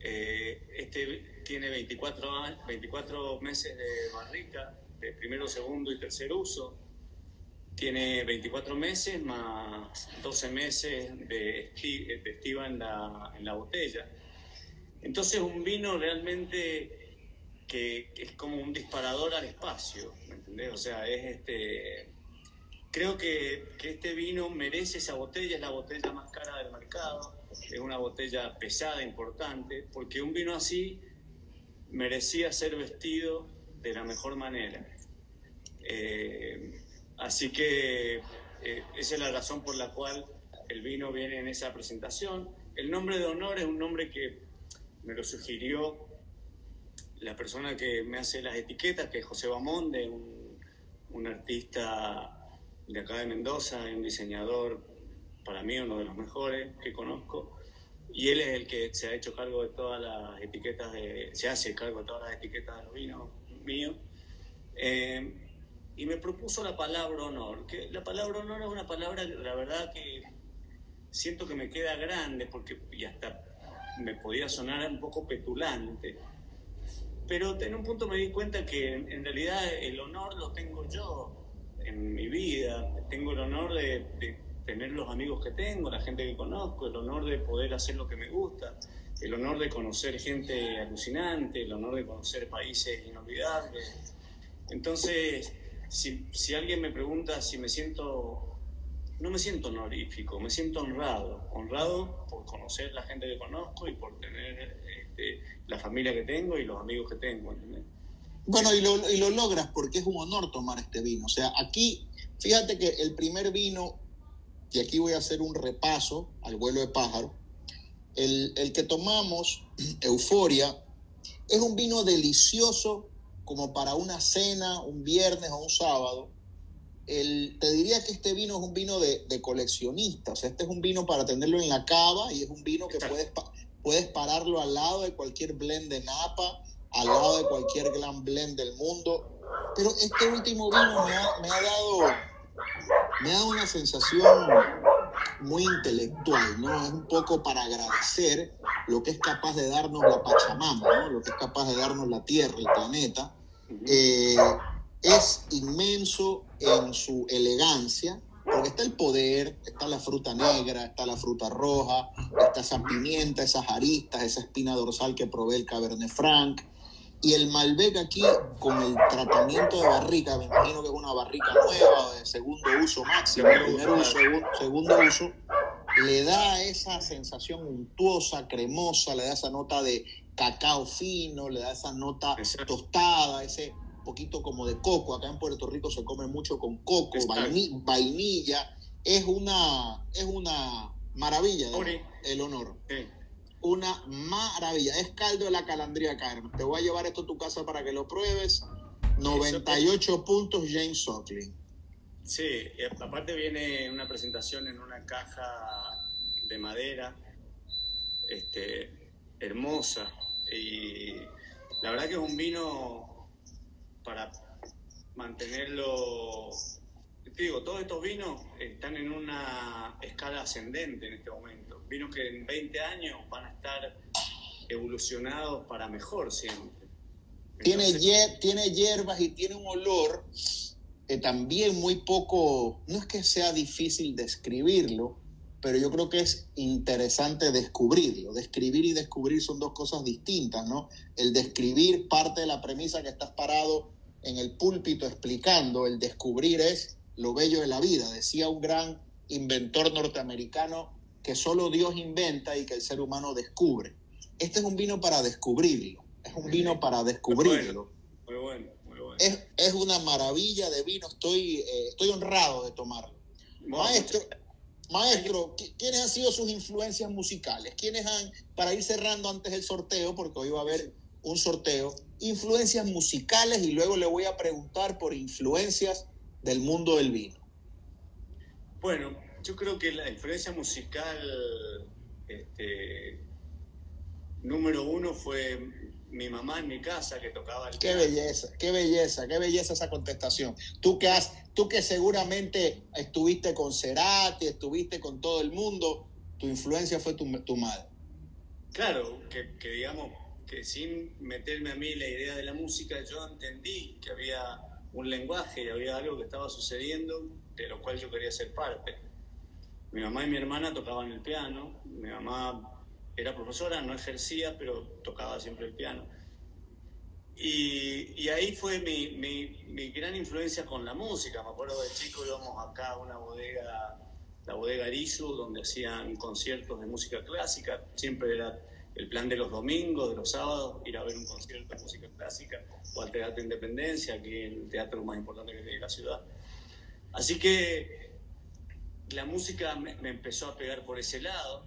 Eh, este tiene 24, 24 meses de barrica de primero, segundo y tercer uso. Tiene 24 meses más 12 meses de, estiva en la, en la botella. Entonces un vino realmente que, es como un disparador al espacio, ¿me entendés? O sea, es este... Creo que, que este vino merece esa botella, es la botella más cara del mercado, es una botella pesada, importante, porque un vino así merecía ser vestido de la mejor manera. Eh, así que eh, esa es la razón por la cual el vino viene en esa presentación. El nombre de honor es un nombre que me lo sugirió la persona que me hace las etiquetas, que es José Bamonde, un, un artista de acá de Mendoza, un diseñador, para mí uno de los mejores que conozco. Y él es el que se ha hecho cargo de todas las etiquetas, de, se hace cargo de todas las etiquetas de los vinos míos. Eh, y me propuso la palabra honor, que la palabra honor es una palabra, la verdad que siento que me queda grande, porque y hasta me podía sonar un poco petulante. Pero en un punto me di cuenta que en, realidad el honor lo tengo yo en mi vida. Tengo el honor de, de tener los amigos que tengo, la gente que conozco, el honor de poder hacer lo que me gusta, el honor de conocer gente alucinante, el honor de conocer países inolvidables. Entonces, si, si alguien me pregunta si me siento, no me siento honorífico, me siento honrado, honrado por conocer la gente que conozco y por tener este, la familia que tengo y los amigos que tengo. Bueno, y lo, y lo logras porque es un honor tomar este vino. O sea, aquí, fíjate que el primer vino y aquí voy a hacer un repaso al vuelo de pájaro. El, que tomamos, Euforia, es un vino delicioso como para una cena, un viernes o un sábado. El, te diría que este vino es un vino de, de coleccionista, o sea, este es un vino para tenerlo en la cava y es un vino que puedes, puedes pararlo al lado de cualquier blend de Napa, al lado de cualquier gran blend del mundo. Pero este último vino me ha, me ha dado me da una sensación muy intelectual, ¿no? Es un poco para agradecer lo que es capaz de darnos la Pachamama, ¿no? Lo que es capaz de darnos la Tierra, el planeta. Eh, es inmenso en su elegancia, porque está el poder, está la fruta negra, está la fruta roja, está esa pimienta, esas aristas, esa espina dorsal que provee el Cabernet Franc, y el Malbec aquí, con el tratamiento de barrica, me imagino que es una barrica nueva, de segundo uso máximo, primer uso, segundo uso, le da esa sensación untuosa, cremosa, le da esa nota de cacao fino, le da esa nota tostada, ese poquito como de coco. Acá en Puerto Rico se come mucho con coco, vainilla. Es una, es una maravilla el honor una maravilla. Es caldo de la calandría, Carmen. Te voy a llevar esto a tu casa para que lo pruebes. 98 puntos James Sockley. Sí, aparte viene una presentación en una caja de madera, este, hermosa. Y la verdad que es un vino para mantenerlo digo, todos estos vinos están en una escala ascendente en este momento. Vinos que en 20 años van a estar evolucionados para mejor siempre. tiene, tiene hierbas y tiene un olor que también muy poco, no es que sea difícil describirlo, pero yo creo que es interesante descubrirlo. Describir y descubrir son dos cosas distintas, ¿no? El describir parte de la premisa que estás parado en el púlpito explicando, el descubrir es lo bello de la vida. Decía un gran inventor norteamericano que solo Dios inventa y que el ser humano descubre. Este es un vino para descubrirlo, es un vino para descubrirlo. Muy bueno, muy bueno. Es, una maravilla de vino, estoy, eh, estoy honrado de tomarlo. maestro, maestro, ¿quiénes han sido sus influencias musicales? ¿Quiénes han, para ir cerrando antes el sorteo, porque hoy va a haber un sorteo, influencias musicales y luego le voy a preguntar por influencias del mundo del vino? Bueno, yo creo que la influencia musical este, número uno fue mi mamá en mi casa que tocaba el Qué belleza, qué belleza, qué belleza esa contestación. Tú que has, tú que seguramente estuviste con Cerati, estuviste con todo el mundo, tu influencia fue tu, tu madre. Claro, que, que digamos que sin meterme a mí la idea de la música, yo entendí que había un lenguaje y había algo que estaba sucediendo de lo cual yo quería ser parte. Mi mamá y mi hermana tocaban el piano, mi mamá era profesora, no ejercía, pero tocaba siempre el piano. Y, y ahí fue mi, mi, mi, gran influencia con la música. Me acuerdo de chico íbamos acá a una bodega, la bodega Arizu, donde hacían conciertos de música clásica. Siempre era el plan de los domingos, de los sábados, ir a ver un concierto de música clásica o al Teatro Independencia, aquí el teatro más importante que tiene la ciudad. Así que la música me, me empezó a pegar por ese lado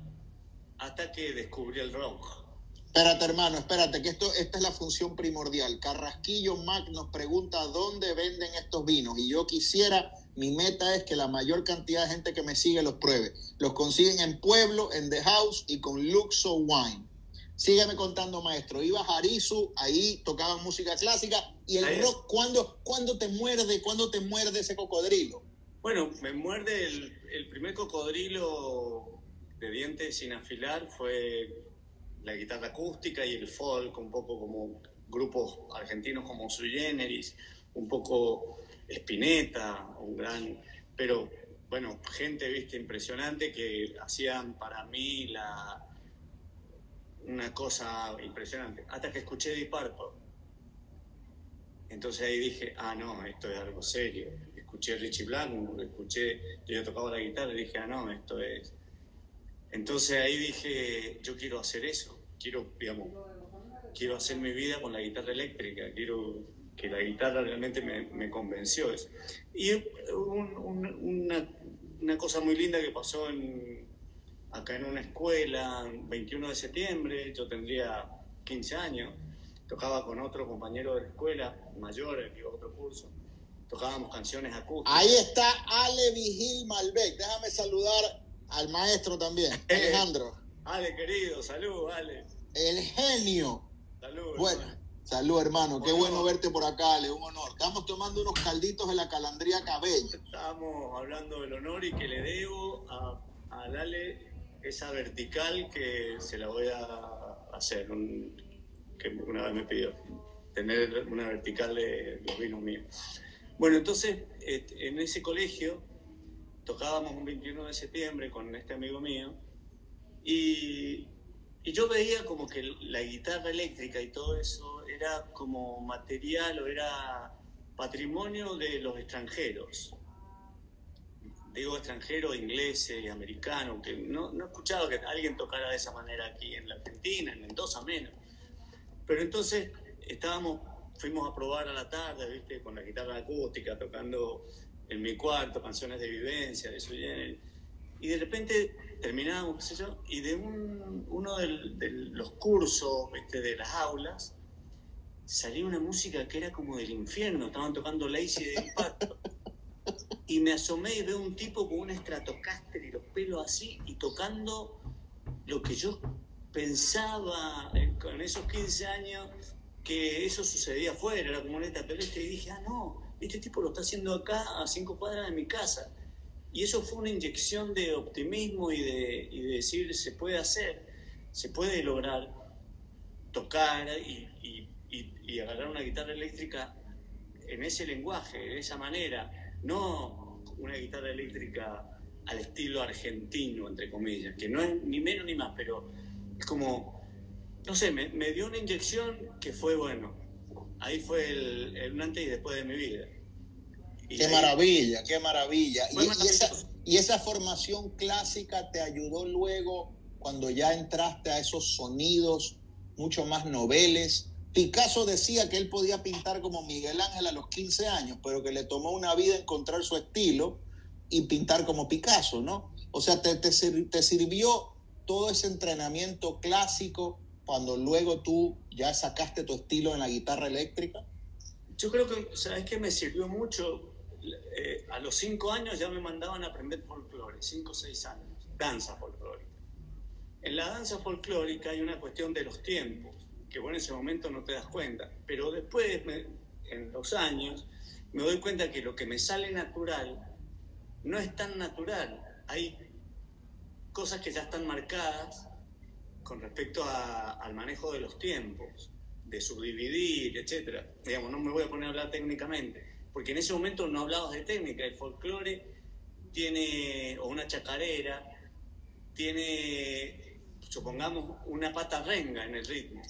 hasta que descubrí el rock. Espérate, hermano, espérate, que esto, esta es la función primordial. Carrasquillo Mac nos pregunta dónde venden estos vinos y yo quisiera, mi meta es que la mayor cantidad de gente que me sigue los pruebe. Los consiguen en Pueblo, en The House y con Luxo Wine. Sígueme contando, maestro. Ibas a Arizu, ahí tocaban música clásica. ¿Y el Ahí rock cuándo, cuándo te muerde? ¿Cuándo te muerde ese cocodrilo? Bueno, me muerde el, el primer cocodrilo de dientes sin afilar fue la guitarra acústica y el folk, un poco como grupos argentinos como Sui Generis, un poco Spinetta, un gran, pero bueno, gente, viste, impresionante que hacían para mí la una cosa impresionante. Hasta que escuché Deep Purple. Entonces ahí dije, ah, no, esto es algo serio. Escuché Richie Blackmore, escuché, yo tocaba la guitarra y dije, ah, no, esto es... Entonces ahí dije, yo quiero hacer eso, quiero, digamos, quiero hacer mi vida con la guitarra eléctrica, quiero que la guitarra realmente me, me convenció eso. Y un- un- una, una cosa muy linda que pasó en, acá en una escuela, 21 de septiembre, yo tendría 15 años, tocaba con otro compañero de la escuela, mayor, que otro curso, tocábamos canciones acústicas. Ahí está Ale Vigil Malbec. Déjame saludar al maestro también, Eh. Alejandro. Ale, querido, salud, Ale. El genio. Salud. Bueno, hermano. salud hermano, qué Honor. bueno verte por acá, Ale, un honor. Estamos tomando unos calditos de la calandría cabello. Estábamos hablando del honor y que le debo a, a Lale esa vertical que se la voy a hacer, un- que una vez me pidió, tener una vertical de los vinos míos. Bueno, entonces en ese colegio tocábamos un 21 de septiembre con este amigo mío y, y yo veía como que la guitarra eléctrica y todo eso era como material o era patrimonio de los extranjeros. Digo extranjeros, ingleses y americanos, que no, no he escuchado que alguien tocara de esa manera aquí en la Argentina, en Mendoza menos. Pero entonces estábamos, fuimos a probar a la tarde, ¿viste? Con la guitarra acústica, tocando en mi cuarto canciones de vivencia, de su género. Y de repente terminábamos, qué sé yo, y de un, uno del- de los cursos, ¿viste? De las aulas, salía una música que era como del infierno, estaban tocando Lazy de impacto. Y me asomé y veo un tipo con un Stratocaster y los pelos así, y tocando lo que yo pensaba eh, con esos 15 años que eso sucedía afuera, era como una tapeleta, y dije, ah, no, este tipo lo está haciendo acá a cinco cuadras de mi casa. Y eso fue una inyección de optimismo y de, y de decir, se puede hacer, se puede lograr tocar y- y- y agarrar una guitarra eléctrica en ese lenguaje, de esa manera, no una guitarra eléctrica al estilo argentino, entre comillas, que no es ni menos ni más, pero es como, no sé, me, me dio una inyección que fue bueno. Ahí fue el, antes y después de mi vida. Y Qué ahí- maravilla, qué maravilla. Y, esa, y esa formación clásica te ayudó luego cuando ya entraste a esos sonidos mucho más noveles. Picasso decía que él podía pintar como Miguel Ángel a los 15 años, pero que le tomó una vida encontrar su estilo y pintar como Picasso, ¿no? O sea, te, te te sirvió todo ese entrenamiento clásico cuando luego tú ya sacaste tu estilo en la guitarra eléctrica. Yo creo que, ¿sabes qué? Me sirvió mucho. Eh, a los cinco años ya me mandaban a aprender folclore, cinco o seis años, danza folclórica. En la danza folclórica hay una cuestión de los tiempos, que bueno, en ese momento no te das cuenta, pero después, me- en los años, me doy cuenta que lo que me sale natural no es tan natural. Hay cosas que ya están marcadas con respecto a- al manejo de los tiempos, de subdividir, etcétera. Digamos, no me voy a poner a hablar técnicamente, porque en ese momento no hablabas de técnica, el folclore tiene, o una chacarera, tiene, supongamos, una pata renga en el ritmo.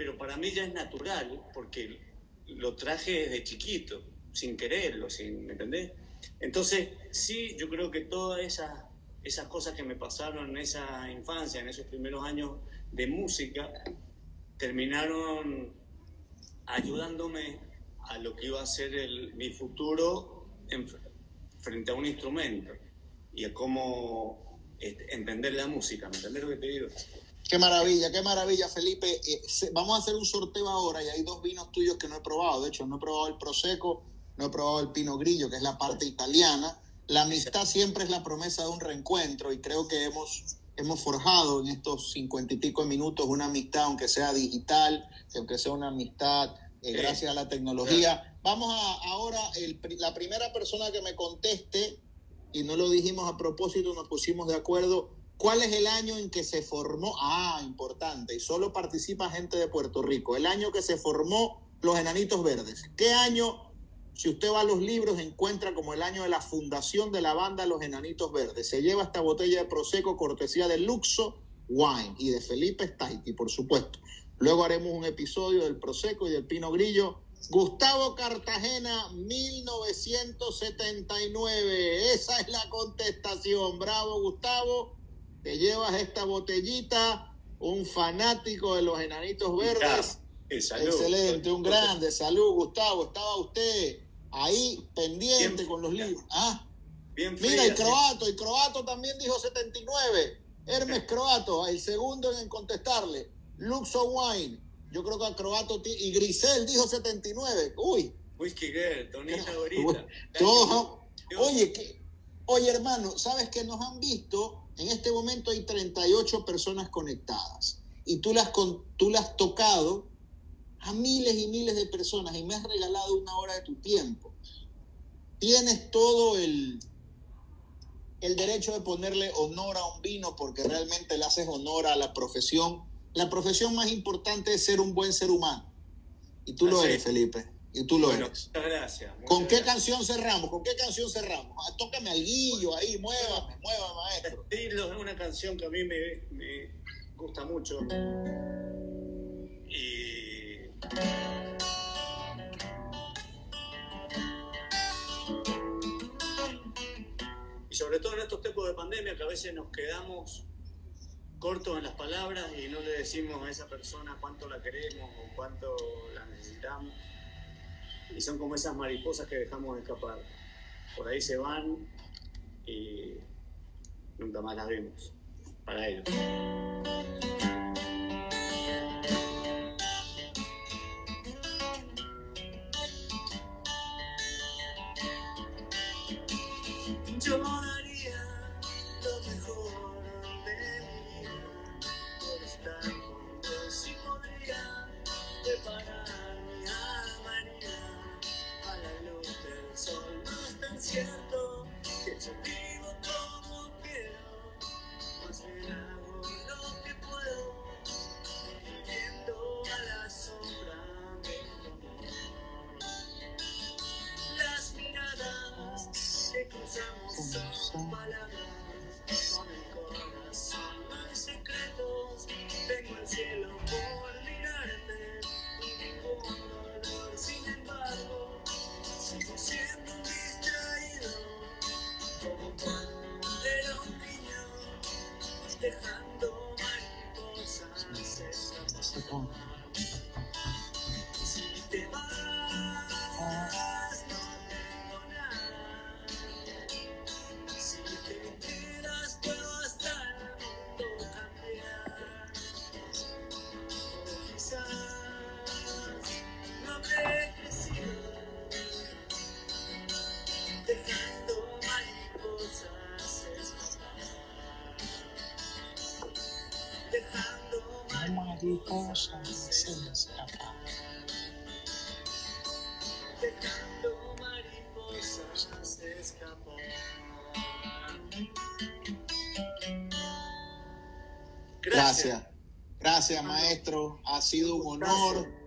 Pero para mí ya es natural, porque lo traje desde chiquito, sin quererlo, sin, ¿me entendés? Entonces, sí, yo creo que todas esas, esas cosas que me pasaron en esa infancia, en esos primeros años de música, terminaron ayudándome a lo que iba a ser el, mi futuro frente a un instrumento y a cómo este, entender la música, ¿me entendés lo que te digo? Qué maravilla, qué maravilla, Felipe. Eh, vamos a hacer un sorteo ahora y hay dos vinos tuyos que no he probado. De hecho, no he probado el Prosecco, no he probado el Pino Grillo, que es la parte italiana. La amistad siempre es la promesa de un reencuentro y creo que hemos, hemos forjado en estos cincuenta y pico minutos una amistad, aunque sea digital, aunque sea una amistad eh, gracias a la tecnología. Vamos a ahora, la primera persona que me conteste, y no lo dijimos a propósito, nos pusimos de acuerdo, ¿cuál es el año en que se formó? Ah, importante, y solo participa gente de Puerto Rico, el año que se formó los Enanitos Verdes. ¿Qué año si usted va a los libros, encuentra como el año de la fundación de la banda Los Enanitos Verdes. Se lleva esta botella de Prosecco cortesía de Luxo Wine y de Felipe Staiti, por supuesto. Luego haremos un episodio del Prosecco y del Pino Grillo. Gustavo Cartagena, 1979. Esa es la contestación. Bravo, Gustavo. Te llevas esta botellita, un fanático de los Enanitos Verdes. Excelente, un grande. Salud, Gustavo. Estaba usted ahí pendiente con los libros. Ah, Mira, y Croato, y Croato también dijo 79. Hermes Croato, el segundo en contestarle. Luxo Wine, yo creo que a Croato y Grisel dijo 79. Uy. Whisky Girl, Tonita Gorita. oye, que, oye, hermano, ¿sabes que nos han visto? En este momento hay 38 personas conectadas y tú las, tú las has tocado a miles y miles de personas y me has regalado una hora de tu tiempo. Tienes todo el, el derecho de ponerle honor a un vino porque realmente le haces honor a la profesión. La profesión más importante es ser un buen ser humano. Y tú lo eres, Felipe. Y tú lo eres. Muchas gracias. ¿Con qué canción cerramos? ¿Con qué canción cerramos? Ah, tócame al guillo ahí, muévame, muévame, maestro. es una canción que a mí me, me gusta mucho. Y y sobre todo en estos tiempos de pandemia que a veces nos quedamos cortos en las palabras y no le decimos a esa persona cuánto la queremos o cuánto la necesitamos. Y son como esas mariposas que dejamos escapar. Por ahí se van y nunca más las vemos. Para ellos. Yo daría lo mejor Ha sido un honor. Ha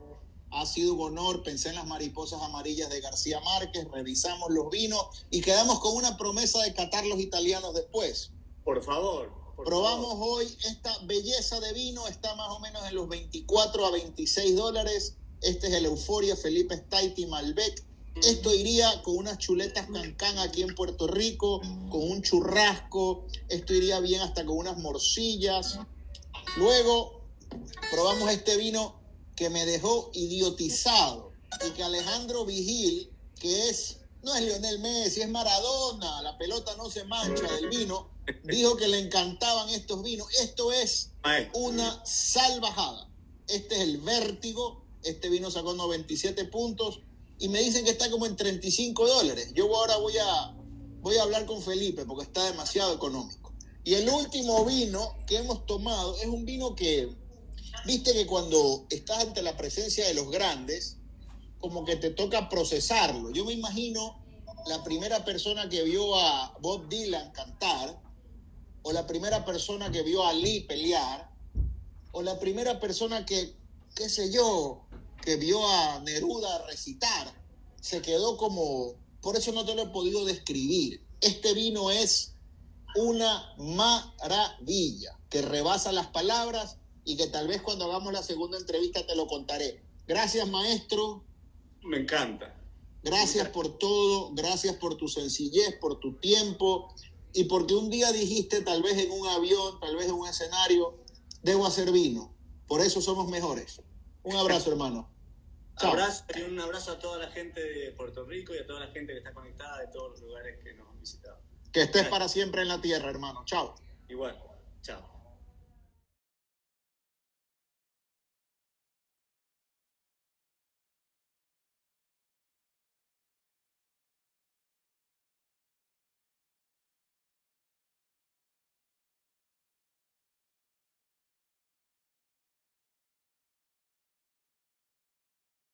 ha sido un honor. Pensé en las mariposas amarillas de García Márquez, revisamos los vinos y quedamos con una promesa de catar los italianos después. Por favor. Probamos hoy esta belleza de vino, está más o menos en los 24 a 26 dólares. Este es el Euforia Felipe Staiti Malbec. Esto iría con unas chuletas cancán aquí en Puerto Rico, con un churrasco. Esto iría bien hasta con unas morcillas. Luego probamos este vino que me dejó idiotizado y que Alejandro Vigil, que es, no es Lionel Messi, es Maradona, la pelota no se mancha del vino, dijo que le encantaban estos vinos. Esto es una salvajada. Este es el vértigo. Este vino sacó 97 puntos y me dicen que está como en 35 dólares. Yo ahora voy a, voy a hablar con Felipe porque está demasiado económico. Y el último vino que hemos tomado es un vino que, viste que cuando estás ante la presencia de los grandes, como que te toca procesarlo. Yo me imagino la primera persona que vio a Bob Dylan cantar, o la primera persona que vio a Lee pelear, o la primera persona que, qué sé yo, que vio a Neruda recitar, se quedó como, por eso no te lo he podido describir. Este vino es una maravilla que rebasa las palabras y que tal vez cuando hagamos la segunda entrevista te lo contaré. Gracias, maestro. Me encanta. Gracias por todo, gracias por tu sencillez, por tu tiempo y porque un día dijiste, tal vez en un avión, tal vez en un escenario, debo hacer vino. Por eso somos mejores. Un abrazo, hermano. Abrazo y un abrazo a toda la gente de Puerto Rico y a toda la gente que está conectada de todos los lugares que nos han visitado. Que estés para siempre en la tierra, hermano. Chao. Igual. Chao.